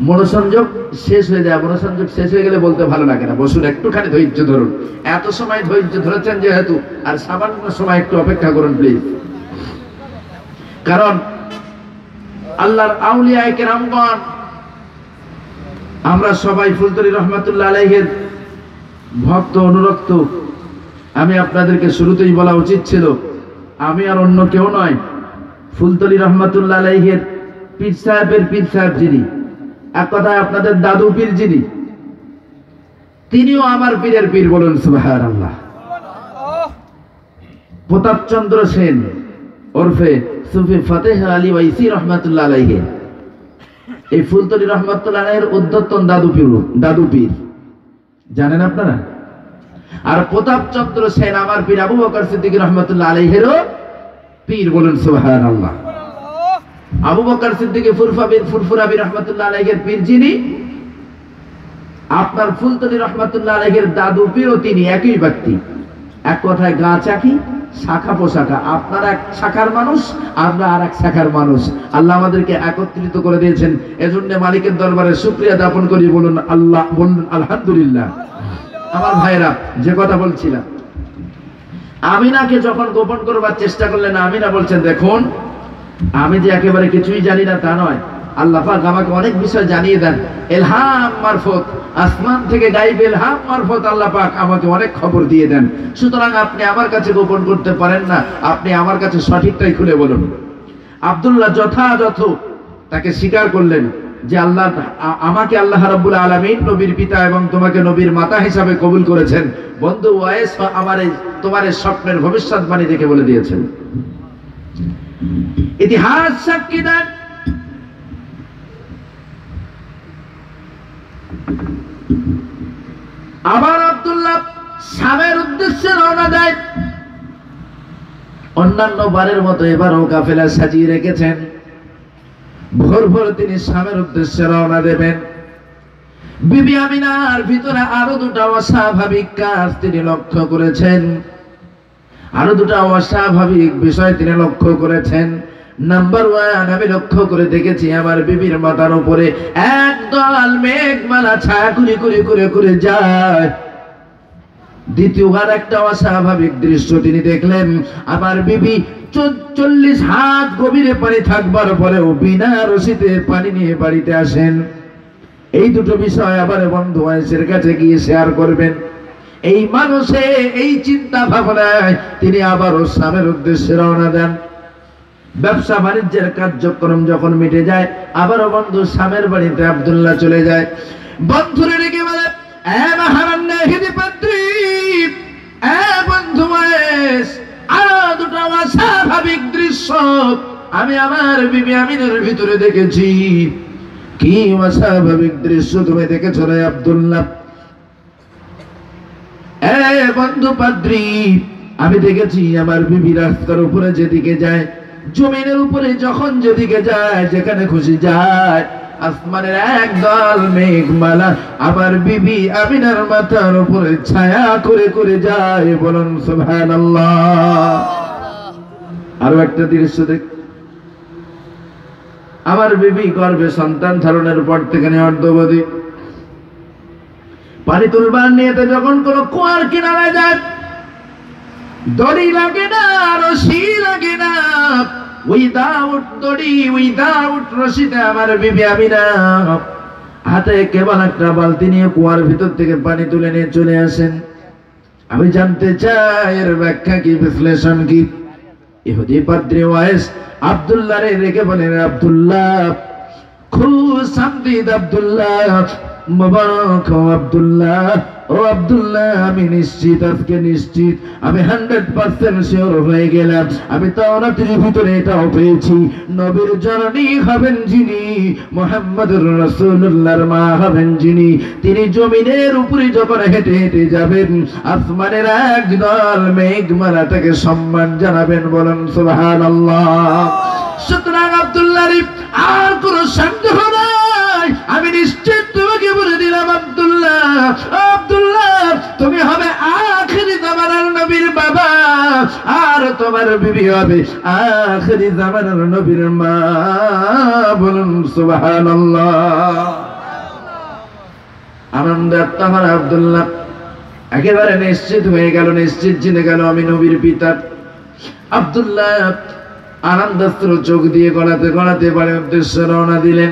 মনোসংযোগ শেষ হয়ে যায়। মনোসংযোগ শেষ হয়ে গেলে বলতে ভালো লাগে না। বসুন, একটুখানি ধৈর্য ধরুন। এত সময় ধৈর্য ধরেছেন যেহেতু, আর সামান্য সময় একটু অপেক্ষা করুন প্লিজ কারণ আল্লাহর আউলিয়ায় কেরামগণ, আমরা সবাই ফুলতরি রহমাতুল্লাহ আলাইহের ভক্ত অনুরক্ত। আমি আপনাদেরকে শুরুতেই বলা উচিত ছিল, আমি আর অন্য কেউ নয়, ফুলতলি রহমাতুল্লাহ আলাইহের পীর সাহেবের পীর সাহেব যিনি, এক কথায় আপনাদের দাদু পীর যিনি, তিনিও আমার পীরের পীর বলুন সুবাহার আল্লাহ প্রতাপচন্দ্র সেন ওরফে সুফি ফতেহ আলী ওয়াইসি রহমাতুল্লাহ আলাইহে। এই ফুলতলি রহমাতুল্লাহ আলাইহের উদ্যতন দাদু পীর দাদু পীর। জানেন আপনারা? আর প্রতাপচন্দ্র সেন আমার পীর আবু বকর সিদ্দিক রহমতুল্লাহ আলাইহেরও পীর বলুন সুবহান আল্লাহ আবু বকর সিদ্দিক ফুরফাবির ফুরফুরাবি রহমতুল্লাহ আলাইহের পীর যিনি, আপনার ফুলতলি রহমতুল্লাহ আলাইহের দাদু পীরও তিনি একই ব্যক্তি। এক কথায় গা চাকি শাখা পোশাখা। আপনার এক শাখার মানুষ, আমরা আর এক শাখার মানুষ। আল্লাহ আমাদেরকে একত্রিত করে দিয়েছেন। এজন্য মালিকের দরবারে শুক্রিয়া জ্ঞাপন করি, বলুন আল্লাহ, বলুন আলহামদুলিল্লাহ। আমার ভাইরা যে কথা বলছিলাম, আমিনাকে যখন গোপন করবার চেষ্টা করলেন, আমিনা বলছেন, দেখুন, আমি যে একেবারে কিছুই জানি না, তা নয়। আল্লাহ পাক আমাকে অনেক বিষয় জানিয়ে দেন। এলহাম মারফত, আসমান থেকে গাইব এলহাম মারফত আল্লাহ পাক আমাকে অনেক খবর দিয়ে দেন। সুতরাং আপনি আমার কাছে গোপন করতে পারেন না, আপনি আমার কাছে সঠিকটাই খুলে বলুন। আব্দুল্লাহ যথাযথ তাকে স্বীকার করলেন যে আল্লাহ আমাকে আল্লাহ রাব্বুল আলামিন নবীর পিতা এবং তোমাকে নবীর মাতা হিসাবে কবুল করেছেন। বন্ধু, ওয়াইস আমার এই তোমার এই স্বপ্নের ভবিষ্যৎবাণী দেখে বলে দিয়েছেন। ইতিহাস সাক্ষী দেন। আবার আব্দুল্লাহ সামের উদ্দেশ্যে রওনা দেয়। অন্যান্য বারের মতো এবারও কাফেলা সাজিয়ে রেখেছেন। ভোর ভোর তিনি স্বামীর উদ্দেশ্যে রওনা দেবেন। বিবি আমিনার ভিতরে আরও দুটা অস্বাভাবিক কাজ তিনি লক্ষ্য করেছেন। আরও দুটা অস্বাভাবিক বিষয় তিনি লক্ষ্য করেছেন। নাম্বার ওয়ান, আমি লক্ষ্য করে দেখেছি আমার বিবির মাথার উপরে একদল মেঘমালা ছায়া কুড়ি কুড়ি করে করে যায়। দ্বিতীয়বার একটা অস্বাভাবিক দৃশ্য তিনি দেখলেন, আমার বিবি চল্লিশ হাত গভীরে পানি থাকবার পরেও বিনা রশিতে পানি নিয়ে বাড়িতে আসেন। এই দুটো বিষয় আবার বন্ধু ওয়াইসের কাছে গিয়ে শেয়ার করবেন। এই মানুষে এই চিন্তা ভাবনায় তিনি আবারও স্বামের উদ্দেশ্যে রওনা দেন। ব্যবসা বাণিজ্যের কার্যক্রম যখন মিটে যায়, আবারও বন্ধু স্বামীর বাড়িতে আব্দুল্লাহ চলে যায়। বন্ধুরে রেখে বলে অস্বাভাবিক দৃশ্য আমি আমার আমিনের ভিতরে দেখেছি। কি অস্বাভাবিক দৃশ্য তুমি বন্ধু আমি দেখেছি আমার বিবি রাস্তার উপরে যেদিকে যায় জমিনের উপরে যখন যেদিকে যায়, যেখানে খুশি যায়, আসমানের একদল মেঘমালা আমার বিবি আমিনার মাথার উপরে ছায়া করে করে যায়, বলুন আরও একটা দৃশ্য দেখ। আমার বিবি গর্ভে সন্তান ধারণের পর থেকে নিয়ে অর্ধবধি। পানি তুলবার নিয়েতে যখন কোনো কুয়ার কিনারে যায় দড়ি লাগে না, রশি লাগে না। উইদাউট দড়ি উইদাউট রশিতে আমার বিবি আমি না হাতে কেবল একটা বালতি নিয়ে কুয়ার ভিতর থেকে পানি তুলে নিয়ে চলে আসেন। আমি জানতে চাই, এর ব্যাখ্যা কি, বিশ্লেষণ কি? ইহুদি পাদ্রি ওয়াইস আব্দুল্লাহ রে রেখে বলেন, আব্দুল্লাহ খুব শান্তিদ আব্দুল্লাহ। মোবারক আব্দুল্লাহ, ও আব্দুল্লাহ, আমি নিশ্চিত, আজকে নিশ্চিত। আমি হান্ড্রেড পার্সেন্ট শিওর হয়ে গেলাম। আমি তাওরাতের ভিতরে এটাও পেয়েছি। নবীর জননী হবেন যিনি মোহাম্মদ রসুল্লাহর মা হবেন যিনি। তিনি জমিনের উপরে যখন হেঁটে হেঁটে যাবেন, আসমানের একদল মেঘমালা তাকে সম্মান জানাবেন, বলেন সুবহানাল্লাহ। সুতরাং আব্দুল্লাহ আর কোনো সন্দেহ নাই। আমি নিশ্চিত তোমাকে বলে দিলাম, আব্দুল্লাহ। আব্দুল্লাহ, তুমি হবে আখেরি জামানার নবীর বাবা, আর তোমার বিবি হবে আখেরি জামানার নবীর মা। বলুন, সুবহানাল্লাহ। আনন্দ আত্মাহার আব্দুল্লাহ। একেবারে নিশ্চিত হয়ে গেল, নিশ্চিত জেনে গেল, আমি নবীর পিতা। আব্দুল্লাহ আনন্দাস্ত্র চোখ দিয়ে গড়াতে গড়াতে বাড়ি উদ্দেশ্য রওনা দিলেন।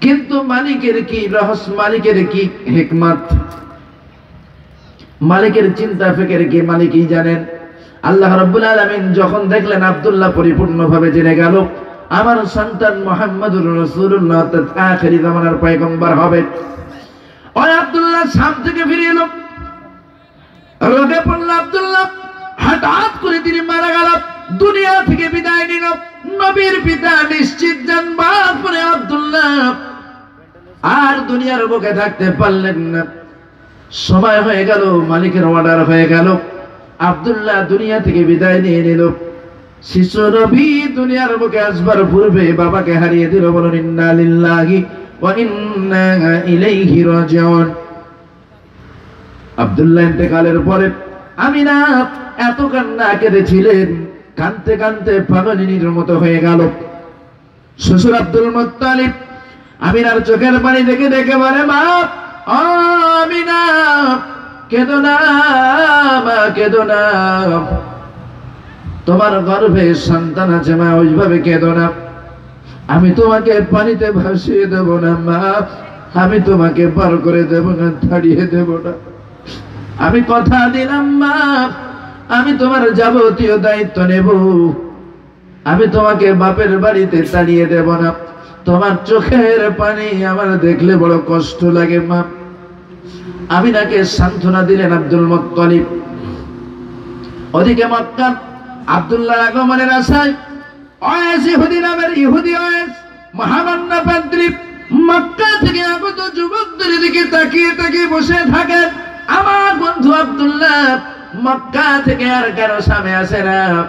কিন্তু মালিকের কি রহস্য মালিকের কি হিকমত? মালিকের চিন্তা ফেকের কি মালিকই জানেন? আল্লাহ রাব্বুল আলামিন যখন দেখলেন আব্দুল্লাহ পরিপূর্ণভাবে জেনে গেল, আমার সন্তান মোহাম্মদুর রাসূলুল্লাহ অর্থাৎ আখেরি জামানার পয়গম্বর হবে। ওই আব্দুল্লাহ সাম থেকে ফিরে এলো। রোগে পড়ল আব্দুল্লাহ। হঠাৎ করে তিনি মারা গেল। দুনিয়া থেকে বিদায় নিল। নবীর পিতা নিশ্চিত জানবার পরে আব্দুল্লাহ। আর দুনিয়ার বুকে থাকতে পারলেন না। সময় হয়ে গেল, মালিকের অর্ডার হয়ে গেল। আব্দুল্লাহ দুনিয়া থেকে বিদায় নিয়ে নিল। শিশু রবি দুনিয়ার বুকে আসবার পূর্বে বাবাকে হারিয়ে দিল, বলুন, ইন্না লিল্লাহি ইন্তেকালের পরে আমিনা এত কান্না কেঁদেছিলেন। কানতে কানতে পাগলিনীর মতো হয়ে গেল। শ্বশুর আব্দুল মুত্তালিব আমিনার চোখের পানি দেখে দেখে বলে, মা আমিনা, কেঁদো না, মা, কেঁদো না। তোমার গর্ভে সন্তান আছে, মা, ওইভাবে কেঁদো না। আমি তোমাকে পানিতে ভাসিয়ে দেব না, মা। আমি তোমাকে পার করে দেব না ছাড়িয়ে দেব না। আমি কথা দিলাম, মা আমি তোমার যাবতীয় দায়িত্ব নেব। আমি তোমাকে বাপের বাড়িতে তাড়িয়ে দেব না। তোমার চোখের পানি আমার দেখলে বড় কষ্ট লাগে, মা। আমি নাকে সান্ত্বনা দিলেন আব্দুল মুত্তালিব। ওদিকে মক্কা আব্দুল্লাহ আগমনের আশায় অয়েস ইহুদি নামের ইহুদি অয়েস মহামান্য পাদ্রী মক্কা থেকে আগত যুবকদের দিকে তাকিয়ে তাকিয়ে বসে থাকেন। আমার বন্ধু আব্দুল্লাহ মক্কা থেকে আর কারও সামনে আসে না?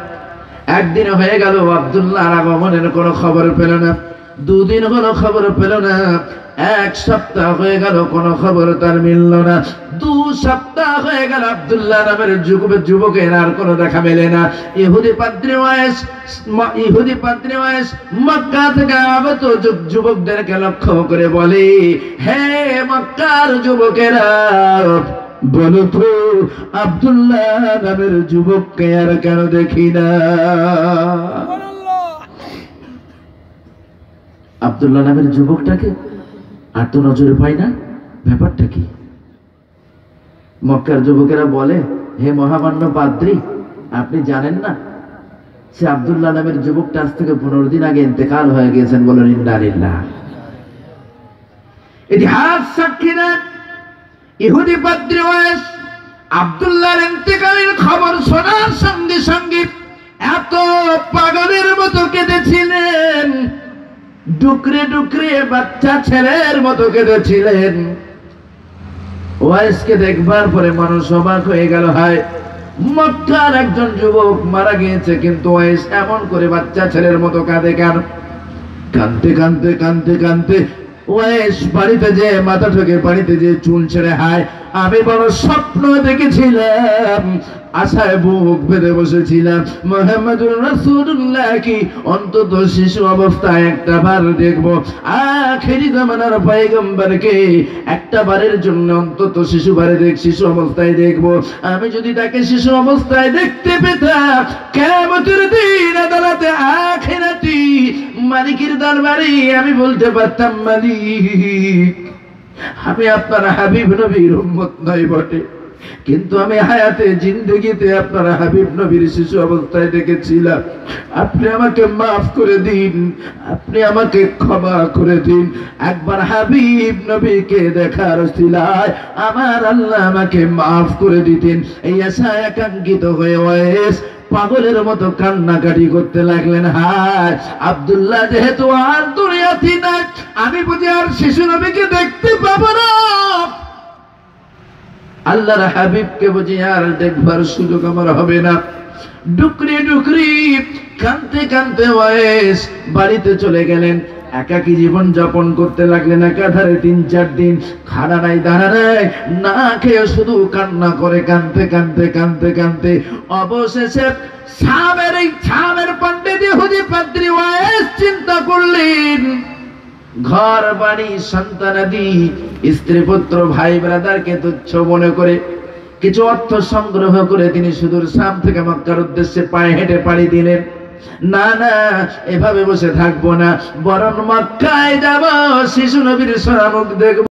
একদিন হয়ে গেল আব্দুল্লাহ আগমনের, কোনো খবর পেল না। দুদিন হলো খবর পেল না। এক সপ্তাহ হয়ে গেল, কোনো খবর তার মিলল না। দু সপ্তাহ হয়ে গেল, আব্দুল্লাহ নামের যুগের যুবকের আর কোনো দেখা মেলে না। ইহুদি পাদ্রী ওয়াইস ম- ইহুদি পাদ্রী ওয়াইস মক্কা থেকে আগত যুব- যুবকদেরকে লক্ষ্য করে বলে, হে মক্কার যুবকেরা আব্দুল্লাহ নামের যুবককে আর কেন দেখি না? আব্দুল্লাহ নামের যুবকটাকে আর তো নজরে পাই না। ব্যাপারটা কি? মক্কার যুবকেরা বলে, হে মহামান্য পাদ্রী, আপনি জানেন না, সে আব্দুল্লাহ নামের যুবকটা আজ থেকে পনেরো দিন আগে ইন্তেকাল হয়ে গেছেন বলেন ইন্দারিল্লাহ ইতিহাস সাক্ষী ইহুদি পাদ্রী ওয়েস আব্দুল্লাহর ইন্তেকালের খবর শোনার সঙ্গে সঙ্গে এত পাগলের মতো কেঁদেছিলেন। ডুকরে ডুকরে বাচ্চা ছেলের মতো কেঁদেছিলেন। ওয়াইসকে দেখবার পরে মানুষ অবাক হয়ে গেল, হয়, মক্কার একজন যুবক মারা গিয়েছে, কিন্তু ওয়াইস এমন করে বাচ্চা ছেলের মতো কাঁদে কেন? কানতে কানতে কানতে কানতে ওয়েস বাড়িতে যে মাথা ঠকে বাড়িতে যে চুল ছেড়ে হায় আমি বড় স্বপ্ন দেখেছিলাম, আশায় বুক বেঁধে বসেছিলাম। মোহাম্মদুর রাসূলুল্লাহ কি অন্তত শিশু অবস্থায় একটা বার দেখব। আখেরি জামানার পয়গম্বরকে একটা বারের জন্য অন্তত শিশু বারে দেখ, শিশু অবস্থায় দেখব। আমি যদি তাকে শিশু অবস্থায় দেখতে পেতাম কেমতের দিন আদালতে আখেরাতি মালিকের দরবারে আমি বলতে পারতাম, মালিক। আমি আপনার হাবিব নবীর উম্মত নয় বটে। কিন্তু আমি হায়াতে, জিন্দগিতে আপনার হাবিব নবীর শিশু অবস্থায় দেখেছিলাম। আপনি আমাকে মাফ করে দিন, আপনি আমাকে ক্ষমা করে দিন। একবার হাবিব নবীকে দেখার শিলায় আমার আল্লাহ আমাকে মাফ করে দিতেন। এই আশায় একাঙ্কিত হয়ে ওয়েস পাগলের মতো কান্নাকাটি করতে লাগলেন। হায়, আবদুল্লাহ যেহেতু আর দুনিয়াতে নাই, আমি বুঝি আর শিশু নবীকে দেখতে পাব না। আল্লাহর হাবিবকে বুঝি আর দেখবার সুযোগ আমার হবে না। ডুকরি ডুকরি কানতে কানতে ওয়েস বাড়িতে চলে গেলেন। একাকী জীবন যাপন করতে লাগলেন একাধারে তিন, চার দিন খানা নাই দানা নাই না খেয়ে শুধু কান্না করে কানতে কানতে কানতে কানতে অবশেষে সামের এই সামের পণ্ডিত ইহুদি পাদ্রী ওয়েস চিন্তা করলেন, ঘর বাড়ি সন্তানাদি স্ত্রী পুত্র, ভাই ব্রাদারকে তুচ্ছ মনে করে কিছু অর্থ সংগ্রহ করে তিনি সুদূর শাম থেকে মক্কার উদ্দেশ্যে পায়ে হেঁটে পাড়ি দিলেন। না না এভাবে বসে থাকব না। বরং মক্কায় যাব শিশু নবীর সরামুখ দেখব।